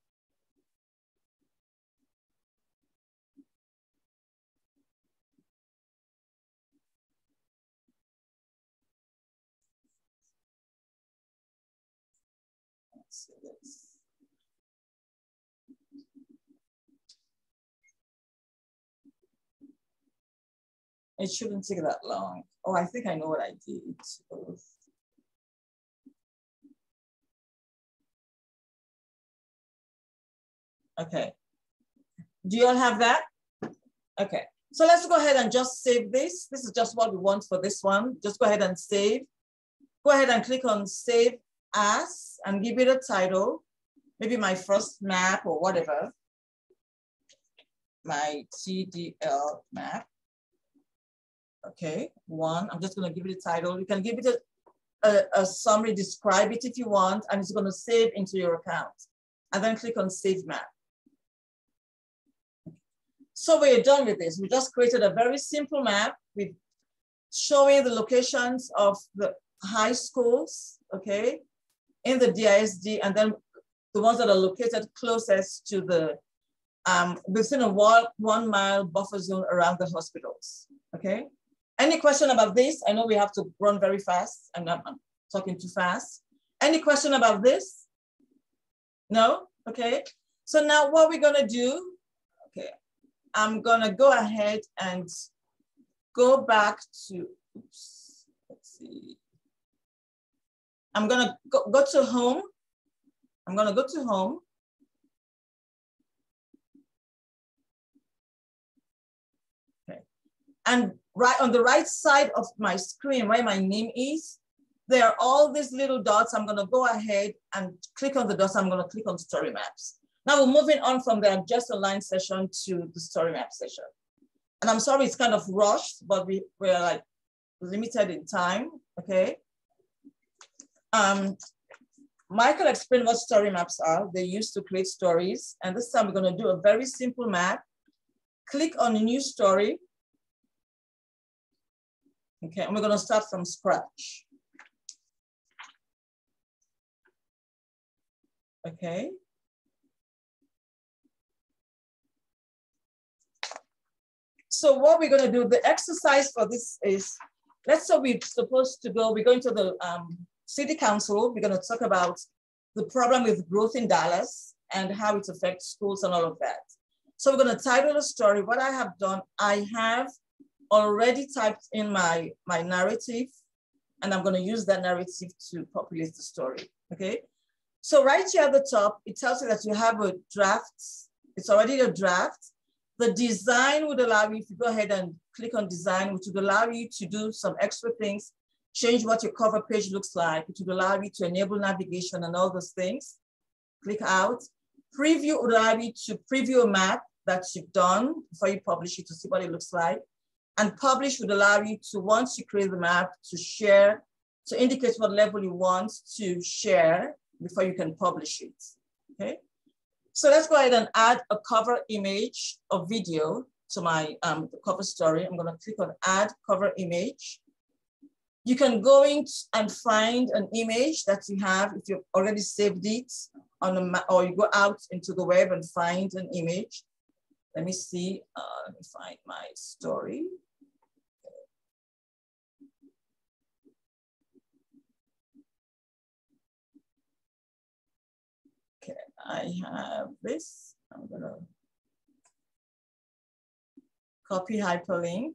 Let's see this. It shouldn't take that long. Oh, I think I know what I did. Okay. Do you all have that? Okay. So let's go ahead and just save this. This is just what we want for this one. Just go ahead and save. Go ahead and click on save as and give it a title. Maybe my first map or whatever. My TDL map. Okay, one, I'm just gonna give it a title. You can give it a, a, a summary, describe it if you want, and it's gonna save into your account. And then click on save map. So we're done with this. We just created a very simple map with showing the locations of the high schools, okay, in the DISD, and then the ones that are located closest to the, um, within a one, one mile buffer zone around the hospitals, okay? Any question about this? I know we have to run very fast. I'm, not, I'm talking too fast. Any question about this? No? Okay. So now what we're gonna do, okay, I'm gonna go ahead and go back to, oops, let's see. I'm gonna go, go to home. I'm gonna go to home. Okay. And right on the right side of my screen where my name is, there are all these little dots. I'm gonna go ahead and click on the dots. I'm gonna click on story maps. Now we're moving on from the ArcGIS Online session to the story map session. And I'm sorry, it's kind of rushed, but we, we're like limited in time, okay? Um, Michael explained what story maps are. They used to create stories. And this time we're gonna do a very simple map. Click on a new story. Okay, and we're gonna start from scratch. Okay. So what we're gonna do, the exercise for this is, let's say we're supposed to go, we're going to the um, city council, we're gonna talk about the problem with growth in Dallas and how it affects schools and all of that. So we're gonna title the story. What I have done, I have already typed in my, my narrative and I'm gonna use that narrative to populate the story, okay? So right here at the top, it tells you that you have a draft. It's already a draft. The design would allow you, if you go ahead and click on design, which would allow you to do some extra things, change what your cover page looks like. It would allow you to enable navigation and all those things. click out. Preview would allow you to preview a map that you've done before you publish it to see what it looks like. And publish would allow you to, once you create the map, to share, to indicate what level you want to share before you can publish it, okay? So let's go ahead and add a cover image or video to my um, cover story. I'm gonna click on add cover image. You can go in and find an image that you have if you've already saved it on the or you go out into the web and find an image. Let me see, uh, let me find my story. Okay, I have this. I'm gonna copy hyperlink.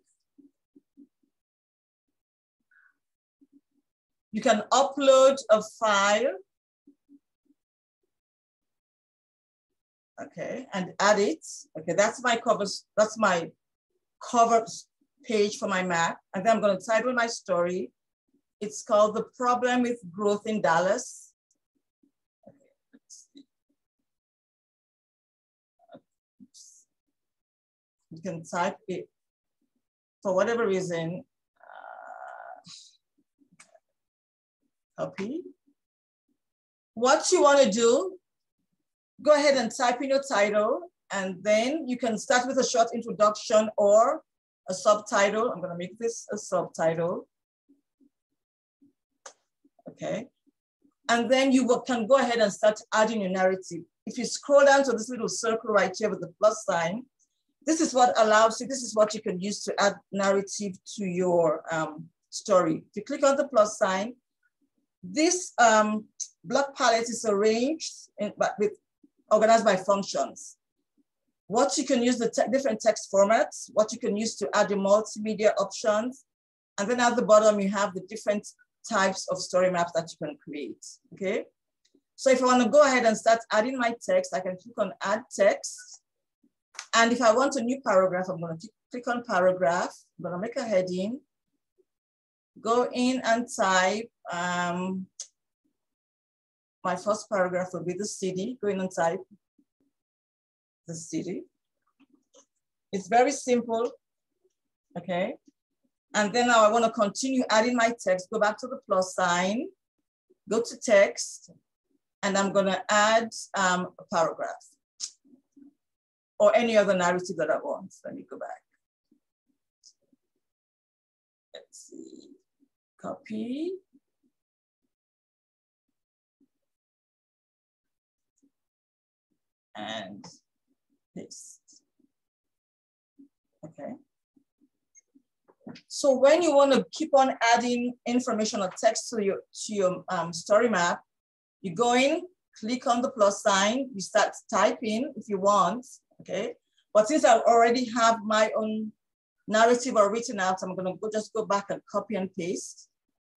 You can upload a file. Okay, and add it. Okay, that's my covers, that's my cover page for my map. And then I'm gonna title my story. It's called The Problem with Growth in Dallas. You can type it for whatever reason, uh, copy. What you wanna do, go ahead and type in your title and then you can start with a short introduction or a subtitle. I'm gonna make this a subtitle. Okay. And then you can go ahead and start adding your narrative. If you scroll down to this little circle right here with the plus sign, this is what allows you, this is what you can use to add narrative to your um, story. If you click on the plus sign, this um, block palette is arranged in, with organized by functions. What you can use the te different text formats, what you can use to add the multimedia options, and then at the bottom you have the different types of story maps that you can create, okay? So if I wanna go ahead and start adding my text, I can click on add text. And if I want a new paragraph, I'm gonna click on paragraph, I'm gonna make a heading, go in and type, um, my first paragraph will be the city, go in and type the city. It's very simple, okay? And then now I wanna continue adding my text, go back to the plus sign, go to text, and I'm gonna add um, a paragraph or any other narrative that I want. Let me go back. Let's see, copy. And paste. Okay. So when you want to keep on adding information or text to your, to your um, story map, you go in, click on the plus sign, you start typing if you want, okay? But since I already have my own narrative or written out, I'm gonna go, just go back and copy and paste.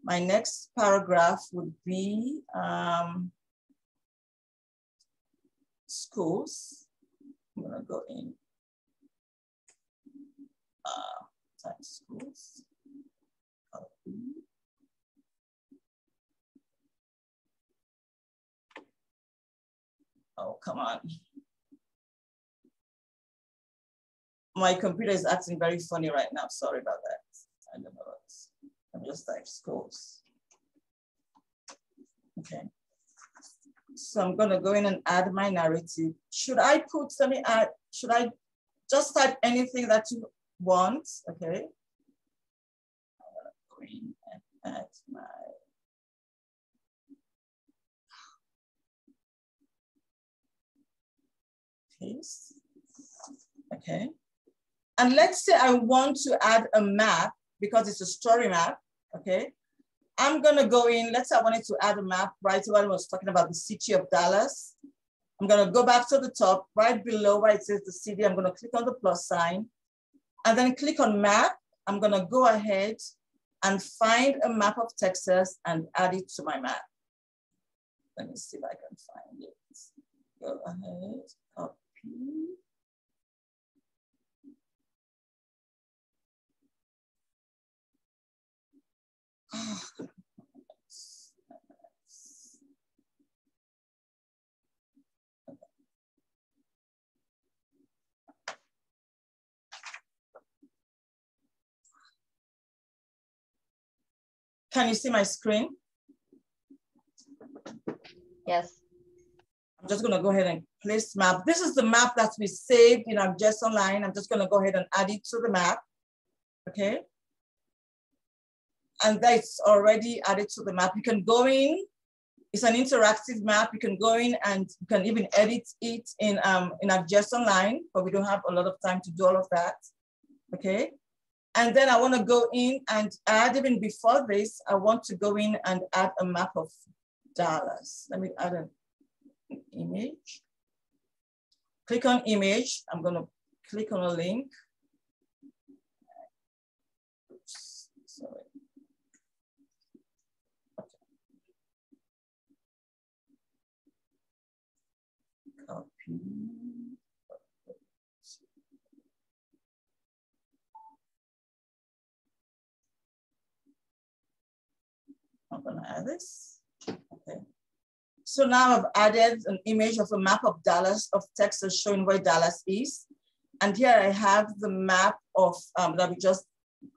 My next paragraph would be um, schools. I'm gonna go in uh, type schools. Oh, come on. My computer is acting very funny right now. Sorry about that. I don't know. I'm just type schools. Okay. So I'm gonna go in and add my narrative. Should I put, let me add, should I just type anything that you want? Okay. Uh, I'm gonna and add my paste. Okay. And let's say I want to add a map because it's a story map, okay? I'm gonna go in, let's say I wanted to add a map right when I was talking about the city of Dallas. I'm gonna go back to the top, right below where it says the city, I'm gonna click on the plus sign and then click on map. I'm gonna go ahead and find a map of Texas and add it to my map. Let me see if I can find it. Go ahead, copy. Can you see my screen? Yes. I'm just gonna go ahead and place map. This is the map that we saved in ArcGIS Online. I'm just gonna go ahead and add it to the map, okay? And that's already added to the map. You can go in, it's an interactive map. You can go in and you can even edit it in, um, in ArcGIS Online, but we don't have a lot of time to do all of that, okay? And then I wanna go in and add, even before this, I want to go in and add a map of Dallas. Let me add an image. Click on image. I'm gonna click on a link. Oops, sorry. Copy. I'm gonna add this. Okay. So now I've added an image of a map of Dallas, of Texas showing where Dallas is. And here I have the map of um, that we just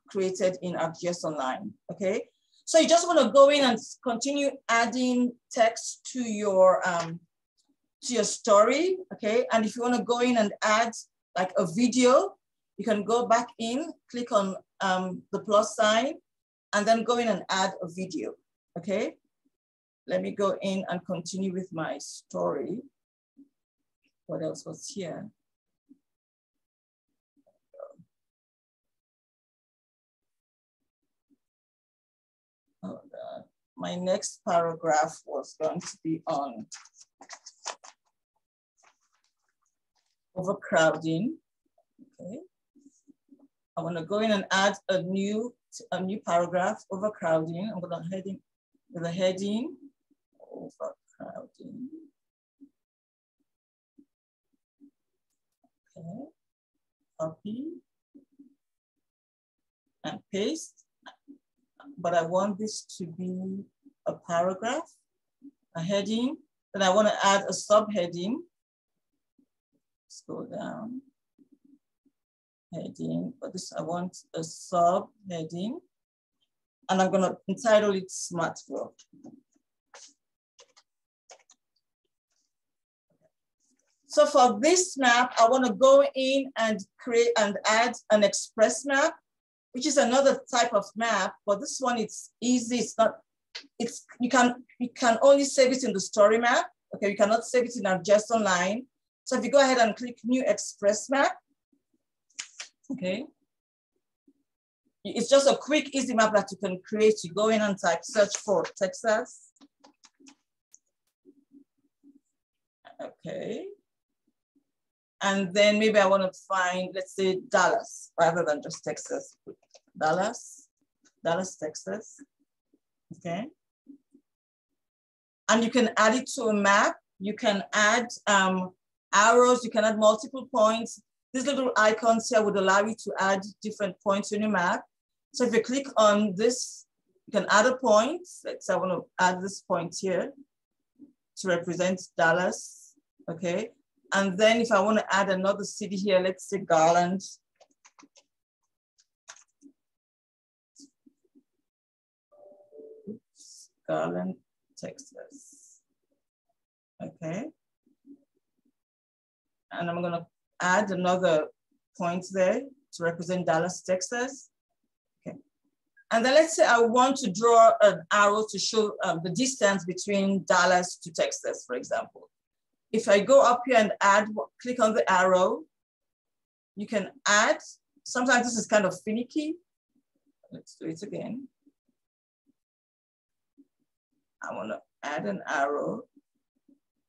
created in ArcGIS Online, okay? So you just wanna go in and continue adding text to your, um, to your story, okay? And if you wanna go in and add like a video, you can go back in, click on um, the plus sign, and then go in and add a video, okay? Let me go in and continue with my story. What else was here? Oh. My next paragraph was going to be on overcrowding. Okay. I want to go in and add a new a new paragraph overcrowding. I'm going to heading with a heading overcrowding. Okay, copy and paste. But I want this to be a paragraph, a heading. Then I want to add a subheading. Scroll down. Heading, but this I want a sub heading, And I'm gonna entitle it Smart World. So for this map, I wanna go in and create and add an express map, which is another type of map, but this one it's easy, it's not, it's, you can, you can only save it in the story map, okay? You cannot save it in ArcGIS Online. So if you go ahead and click new express map, okay? It's just a quick, easy map that you can create. You go in and type search for Texas. Okay. And then maybe I want to find, let's say Dallas, rather than just Texas. Dallas, Dallas, Texas. Okay. And you can add it to a map. You can add um, arrows. You can add multiple points. These little icons here would allow you to add different points on your map. So if you click on this, you can add a point. Let's say I want to add this point here to represent Dallas, okay? And then if I want to add another city here, let's say Garland. Garland, Texas. Okay. And I'm gonna add another point there to represent Dallas, Texas. Okay. And then let's say I want to draw an arrow to show um, the distance between Dallas to Texas, for example. If I go up here and add, click on the arrow, you can add, sometimes this is kind of finicky. Let's do it again. I wanna add an arrow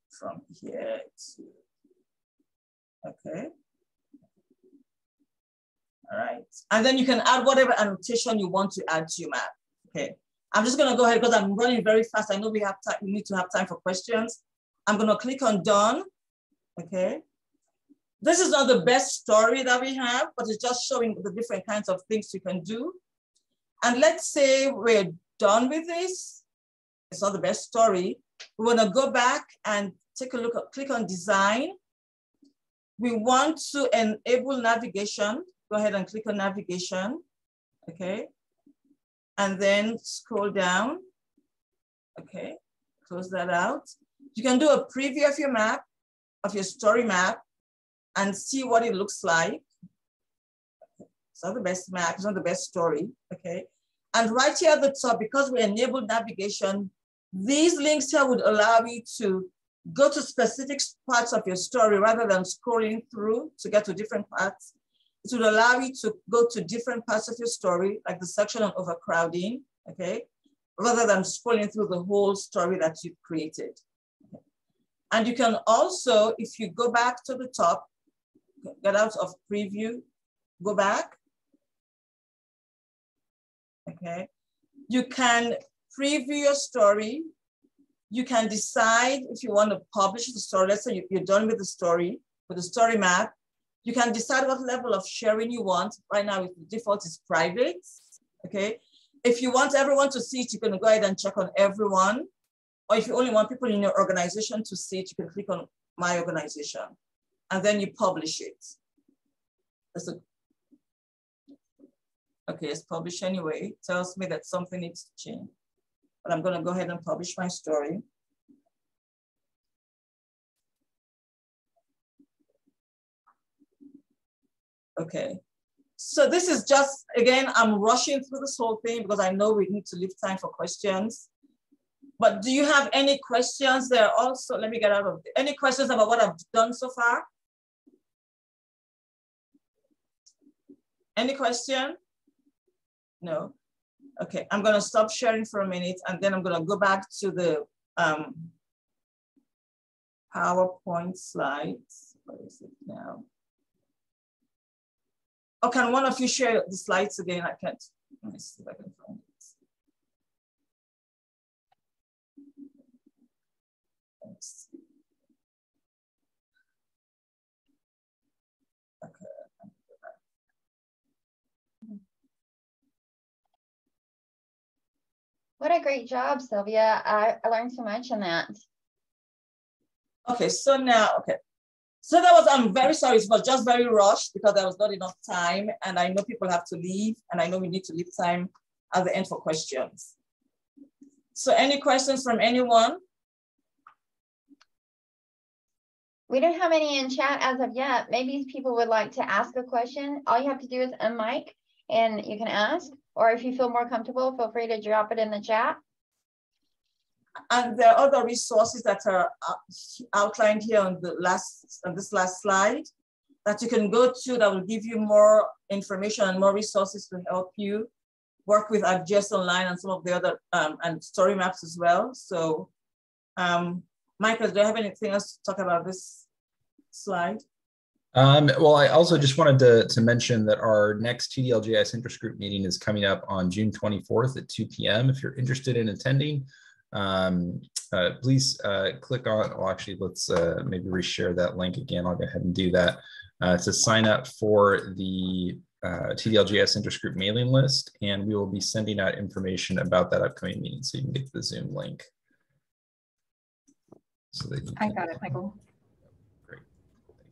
from here to, okay. All right, and then you can add whatever annotation you want to add to your map, okay. I'm just gonna go ahead because I'm running very fast. I know we have time, we need to have time for questions. I'm gonna click on done, okay? This is not the best story that we have, but it's just showing the different kinds of things you can do. And let's say we're done with this. It's not the best story. We wanna go back and take a look at, click on design. We want to enable navigation. Go ahead and click on navigation, okay? and then scroll down. Okay, close that out. You can do a preview of your map, of your story map, and see what it looks like. It's not the best map, it's not the best story, okay? And right here at the top, because we enabled navigation, these links here would allow you to go to specific parts of your story rather than scrolling through to get to different parts. It would allow you to go to different parts of your story, like the section on overcrowding, okay? Rather than scrolling through the whole story that you've created. And you can also, if you go back to the top, get out of preview, go back, okay? You can preview your story. You can decide if you want to publish the story. Let's say you're done with the story, with the story map. You can decide what level of sharing you want. Right now, the default is private, okay? If you want everyone to see it, you can go ahead and check on everyone. Or if you only want people in your organization to see it, you can click on my organization and then you publish it. That's a Okay, it's published anyway. It tells me that something needs to change. But I'm gonna go ahead and publish my story. Okay, so this is just, again, I'm rushing through this whole thing because I know we need to leave time for questions. But do you have any questions there also? Let me get out of, any questions about what I've done so far? Any question? No. Okay, I'm gonna stop sharing for a minute and then I'm gonna go back to the um, PowerPoint slides. What is it now? Oh, can one of you share the slides again? I can't, let me see if I can find it. Let's What a great job, Sylvia. I, I learned so much in that. Okay, so now, okay. So that was, I'm very sorry, it was just very rushed because there was not enough time and I know people have to leave and I know we need to leave time at the end for questions. So any questions from anyone? We don't have any in chat as of yet. Maybe people would like to ask a question. All you have to do is unmic and you can ask, or if you feel more comfortable, feel free to drop it in the chat. And there are other resources that are outlined here on the last, on this last slide that you can go to that will give you more information and more resources to help you work with ArcGIS Online and some of the other, um, and story maps as well. So, um, Michael, do you have anything else to talk about this slide? Um, well, I also just wanted to, to mention that our next TDLGIS interest group meeting is coming up on June 24th at 2 p.m. If you're interested in attending, um, uh, please uh, click on, well, actually, let's uh, maybe reshare that link again. I'll go ahead and do that uh, to sign up for the uh, TDLGIS interest group mailing list, and we will be sending out information about that upcoming meeting so you can get the Zoom link. So that I got it, Michael.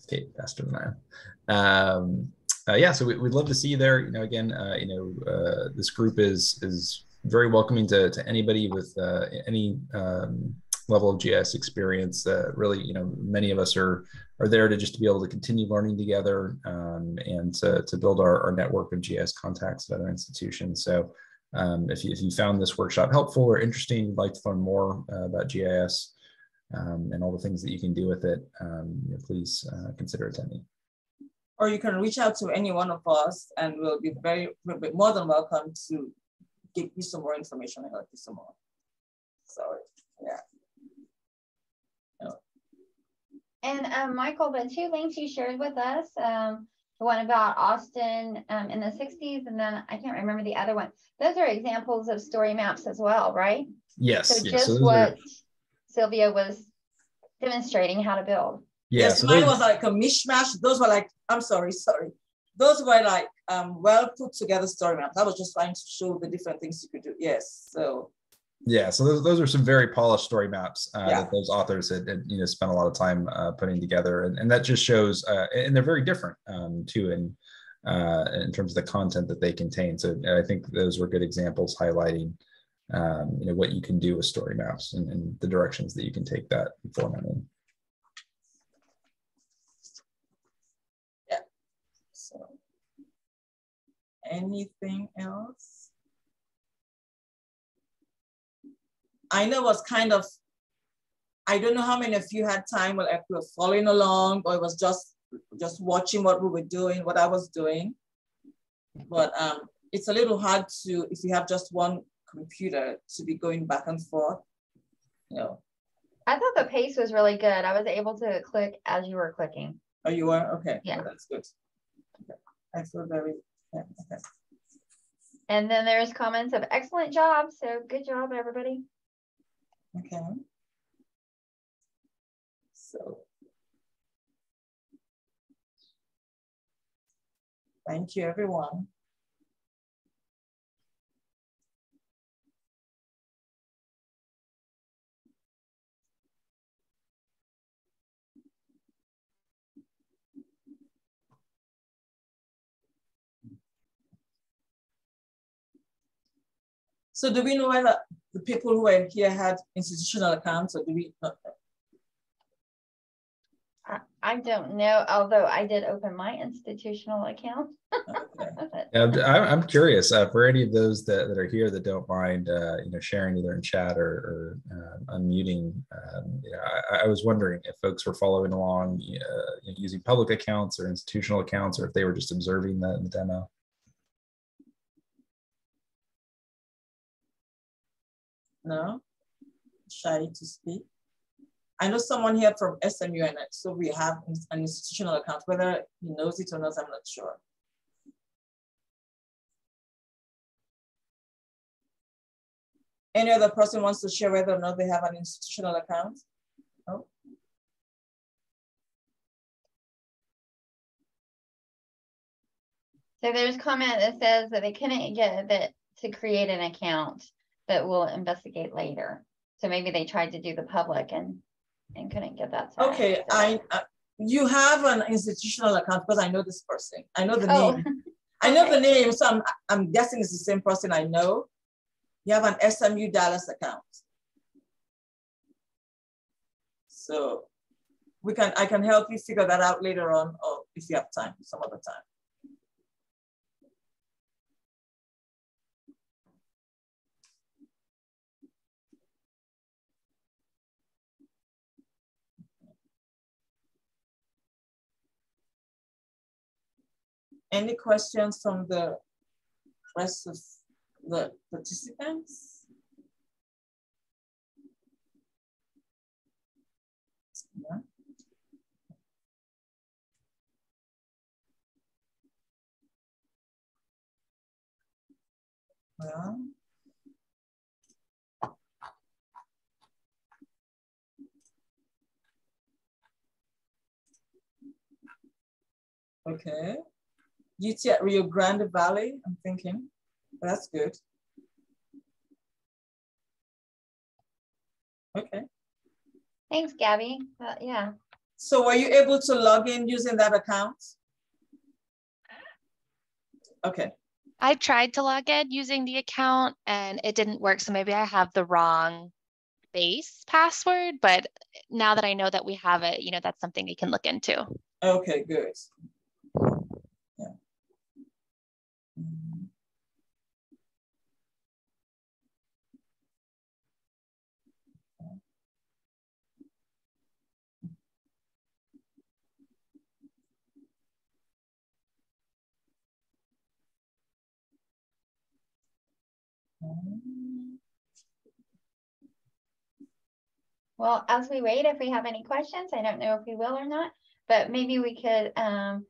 Kate, faster than I am. Um, uh, yeah, so we, would love to see you there. You know, again, uh, you know, uh, this group is is very welcoming to, to anybody with uh, any um, level of GIS experience. really, you know, many of us are are there to just to be able to continue learning together um, and to, to build our, our network of GIS contacts at other institutions. So um, if, you, if you found this workshop helpful or interesting, you'd like to learn more uh, about GIS, um, and all the things that you can do with it, um, you know, please uh, consider attending. Or you can reach out to any one of us and we'll be very we'll be more than welcome to give you some more information and help you some more. So yeah. And um, Michael, the two links you shared with us, um, the one about Austin um, in the 60s, and then I can't remember the other one. Those are examples of story maps as well, right? Yes. So yes. just so what are... Sylvia was demonstrating how to build. Yeah, yes, so mine was like a mishmash. Those were like, I'm sorry, sorry. Those were like um, well put together story maps. I was just trying to show the different things you could do. Yes, so. Yeah, so those, those are some very polished story maps uh, yeah. that those authors had, had, you know spent a lot of time uh, putting together, and, and that just shows, uh, and they're very different um, too. And uh, in terms of the content that they contain. So I think those were good examples highlighting um, you know what you can do with story maps and, and the directions that you can take that format in. Yeah. So anything else? I know it was kind of, I don't know how many of you had time where you were following along or it was just just watching what we were doing, what I was doing. But um, it's a little hard to, if you have just one computer, to be going back and forth. You know. I thought the pace was really good. I was able to click as you were clicking. Oh, you were? Okay. Yeah. Oh, that's good. Okay. I feel very, yeah, okay. And then there's comments of excellent job. So good job, everybody. Okay. So Thank you, everyone. So do we know whether the people who were here had institutional accounts or do we not? I don't know, although I did open my institutional account. Okay. Yeah, I'm, I'm curious uh, for any of those that, that are here that don't mind, uh, you know, sharing either in chat or, or uh, unmuting. Um, you know, I, I, was wondering if folks were following along uh, using public accounts or institutional accounts, or if they were just observing that in the demo. No, shy to speak. I know someone here from SMU, and so we have an institutional account. Whether he knows it or not, I'm not sure. Any other person wants to share whether or not they have an institutional account? No? So there's comment that says that they couldn't get that to create an account, but we'll investigate later. So maybe they tried to do the public and and couldn't get that. set. Okay, So- I, uh, you have an institutional account because I know this person. I know the Oh, name. I know the name, so I'm, I'm guessing it's the same person I know. You have an SMU Dallas account. So we can, I can help you figure that out later on, or if you have time, some other time. Any questions from the rest of the participants? Okay. UT at Rio Grande Valley, I'm thinking. That's good. Okay. Thanks, Gabby. Uh, yeah. So were you able to log in using that account? Okay, I tried to log in using the account and it didn't work. So maybe I have the wrong base password, but now that I know that we have it, you know, that's something we can look into. okay, good. Well, as we wait, if we have any questions, I don't know if we will or not, but maybe we could um,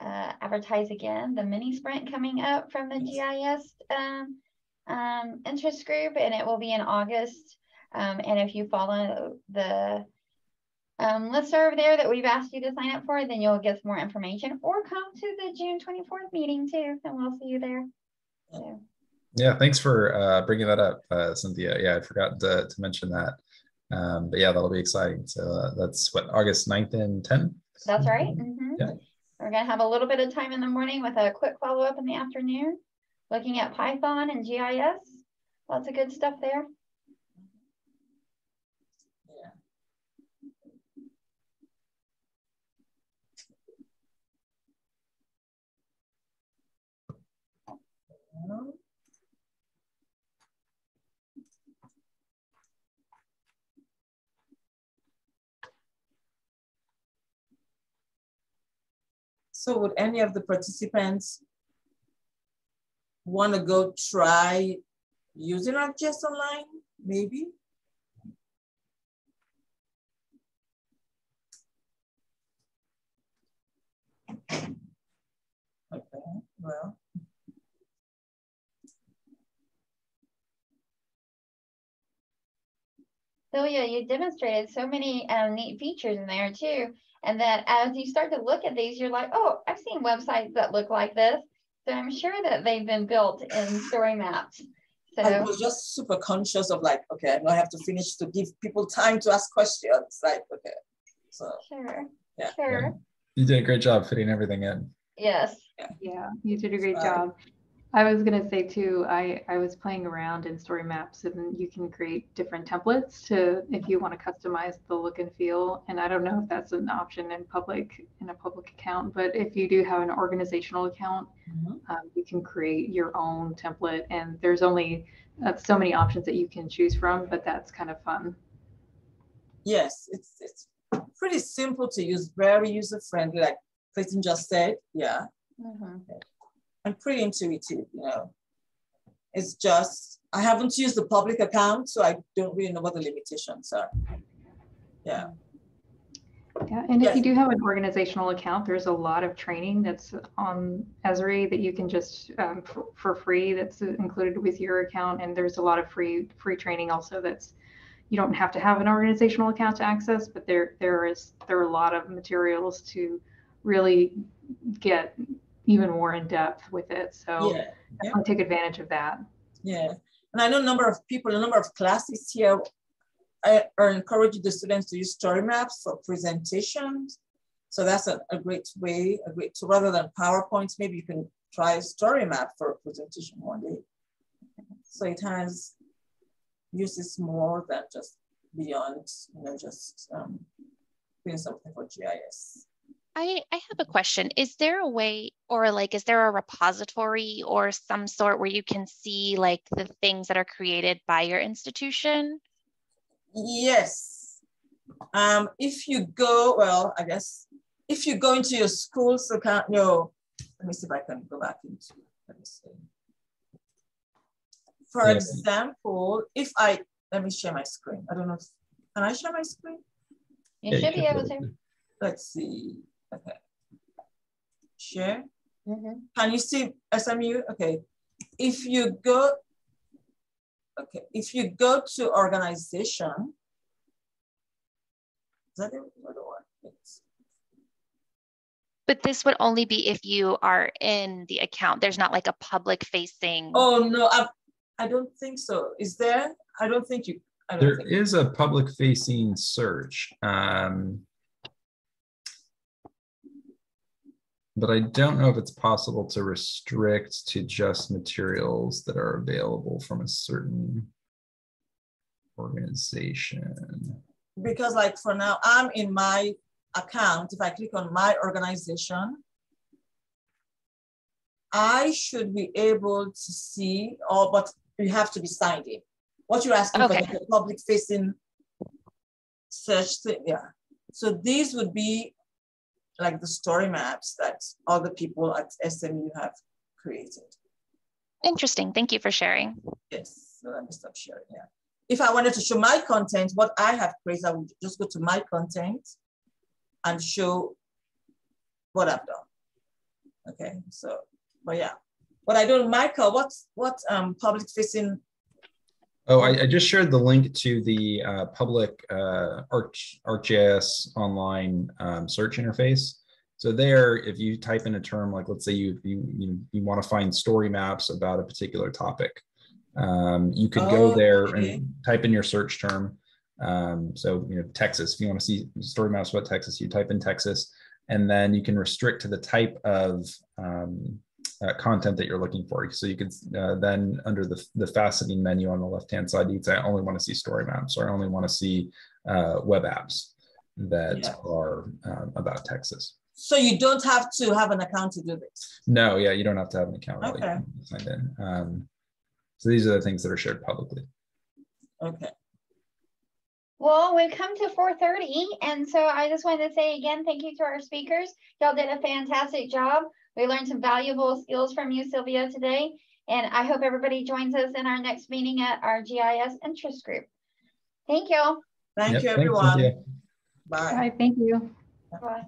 uh, advertise again the mini sprint coming up from the GIS um, um, interest group, and it will be in August. Um, and if you follow the um, listserv there that we've asked you to sign up for, then you'll get some more information or come to the June 24th meeting too, and we'll see you there. So, Yeah, thanks for uh, bringing that up, uh, Cynthia. Yeah, I forgot to, to mention that. Um, but yeah, that'll be exciting. So uh, that's what August 9th and 10th. that's right. Mhm. Yeah. We're gonna have a little bit of time in the morning with a quick follow-up in the afternoon, looking at Python and GIS. Lots of good stuff there. So would any of the participants want to go try using ArcGIS Online, maybe? Okay, well. Celia, you demonstrated so many um, neat features in there too. And that as you start to look at these, you're like, oh, I've seen websites that look like this. So I'm sure that they've been built in story maps. So I was just super conscious of like, okay, I know I have to finish to give people time to ask questions. Like, okay, so sure, Yeah. sure, You did a great job fitting everything in. yes. Yeah, you did a great Right. job. I was gonna say too, I, I was playing around in story maps and you can create different templates to, if you want to customize the look and feel. And I don't know if that's an option in public, in a public account, but if you do have an organizational account, Mhm. um, you can create your own template and there's only uh, so many options that you can choose from, but that's kind of fun. yes, it's it's pretty simple to use, very user friendly, like Clayton just said. Yeah, Mhm. And pretty intuitive. You know, it's just I haven't used the public account, so I don't really know what the limitations are. Yeah. Yeah, and if Yes. you do have an organizational account, there's a lot of training that's on Esri that you can just um, for, for free that's included with your account. And there's a lot of free free training also that's you don't have to have an organizational account to access, but there there is there are a lot of materials to really get even more in depth with it. So Yeah. definitely take advantage of that. Yeah, and I know a number of people, a number of classes here are are encouraging the students to use story maps for presentations. So that's a, a great way, a great, so rather than PowerPoints, maybe you can try a story map for a presentation one day. So it has uses more than just beyond, you know, just um, doing something for GIS. I, I have a question. Is there a way or like, is there a repository or some sort where you can see like the things that are created by your institution? Yes. Um, if you go, well, I guess if you go into your school's account, no, let me see if I can go back into, let me see. For Yeah. example, if I, let me share my screen. I don't know, if, can I share my screen? You Yeah, should be be able to. Let's see, okay. Share, Mhm. can you see SMU? Okay, if you go, okay, if you go to organization, is that the one? But this would only be if you are in the account. There's not like a public facing. Oh, no, I, I don't think so. Is there? I don't think you, I don't There think. is a public facing search. Um, but I don't know if it's possible to restrict to just materials that are available from a certain organization. Because like for now, I'm in my account. If I click on my organization, I should be able to see, or but you have to be signed in. What you're asking Okay. for the public facing search thing, yeah. So these would be like the story maps that other people at SMU have created. Interesting. Thank you for sharing. Yes, so let me stop sharing here. If I wanted to show my content, what I have created, I would just go to my content and show what I've done. Okay, so, but yeah. But I don't, Michael, what what um public facing? Oh, I, I just shared the link to the uh, public uh, Arch, ArcGIS online um, search interface. So there, if you type in a term like, let's say you you you, you want to find story maps about a particular topic, um, you could go Oh, there okay. and type in your search term. Um, so you know Texas, if you want to see story maps about Texas, you type in Texas. and then you can restrict to the type of um, uh, content that you're looking for. So you could uh, then under the, the faceting menu on the left-hand side, you can say, I only want to see story maps or I only want to see uh, web apps that Yeah. are um, about Texas. So you don't have to have an account to do this. No, yeah, you don't have to have an account really Okay. signed in. Um, so these are the things that are shared publicly. Okay. Well, we've come to four thirty, and so I just wanted to say again, thank you to our speakers. Y'all did a fantastic job. We learned some valuable skills from you, Sylvia, today. And I hope everybody joins us in our next meeting at our GIS interest group. Thank you. Thank Yep, you, everyone. Cynthia. Bye. Bye, thank you. Bye.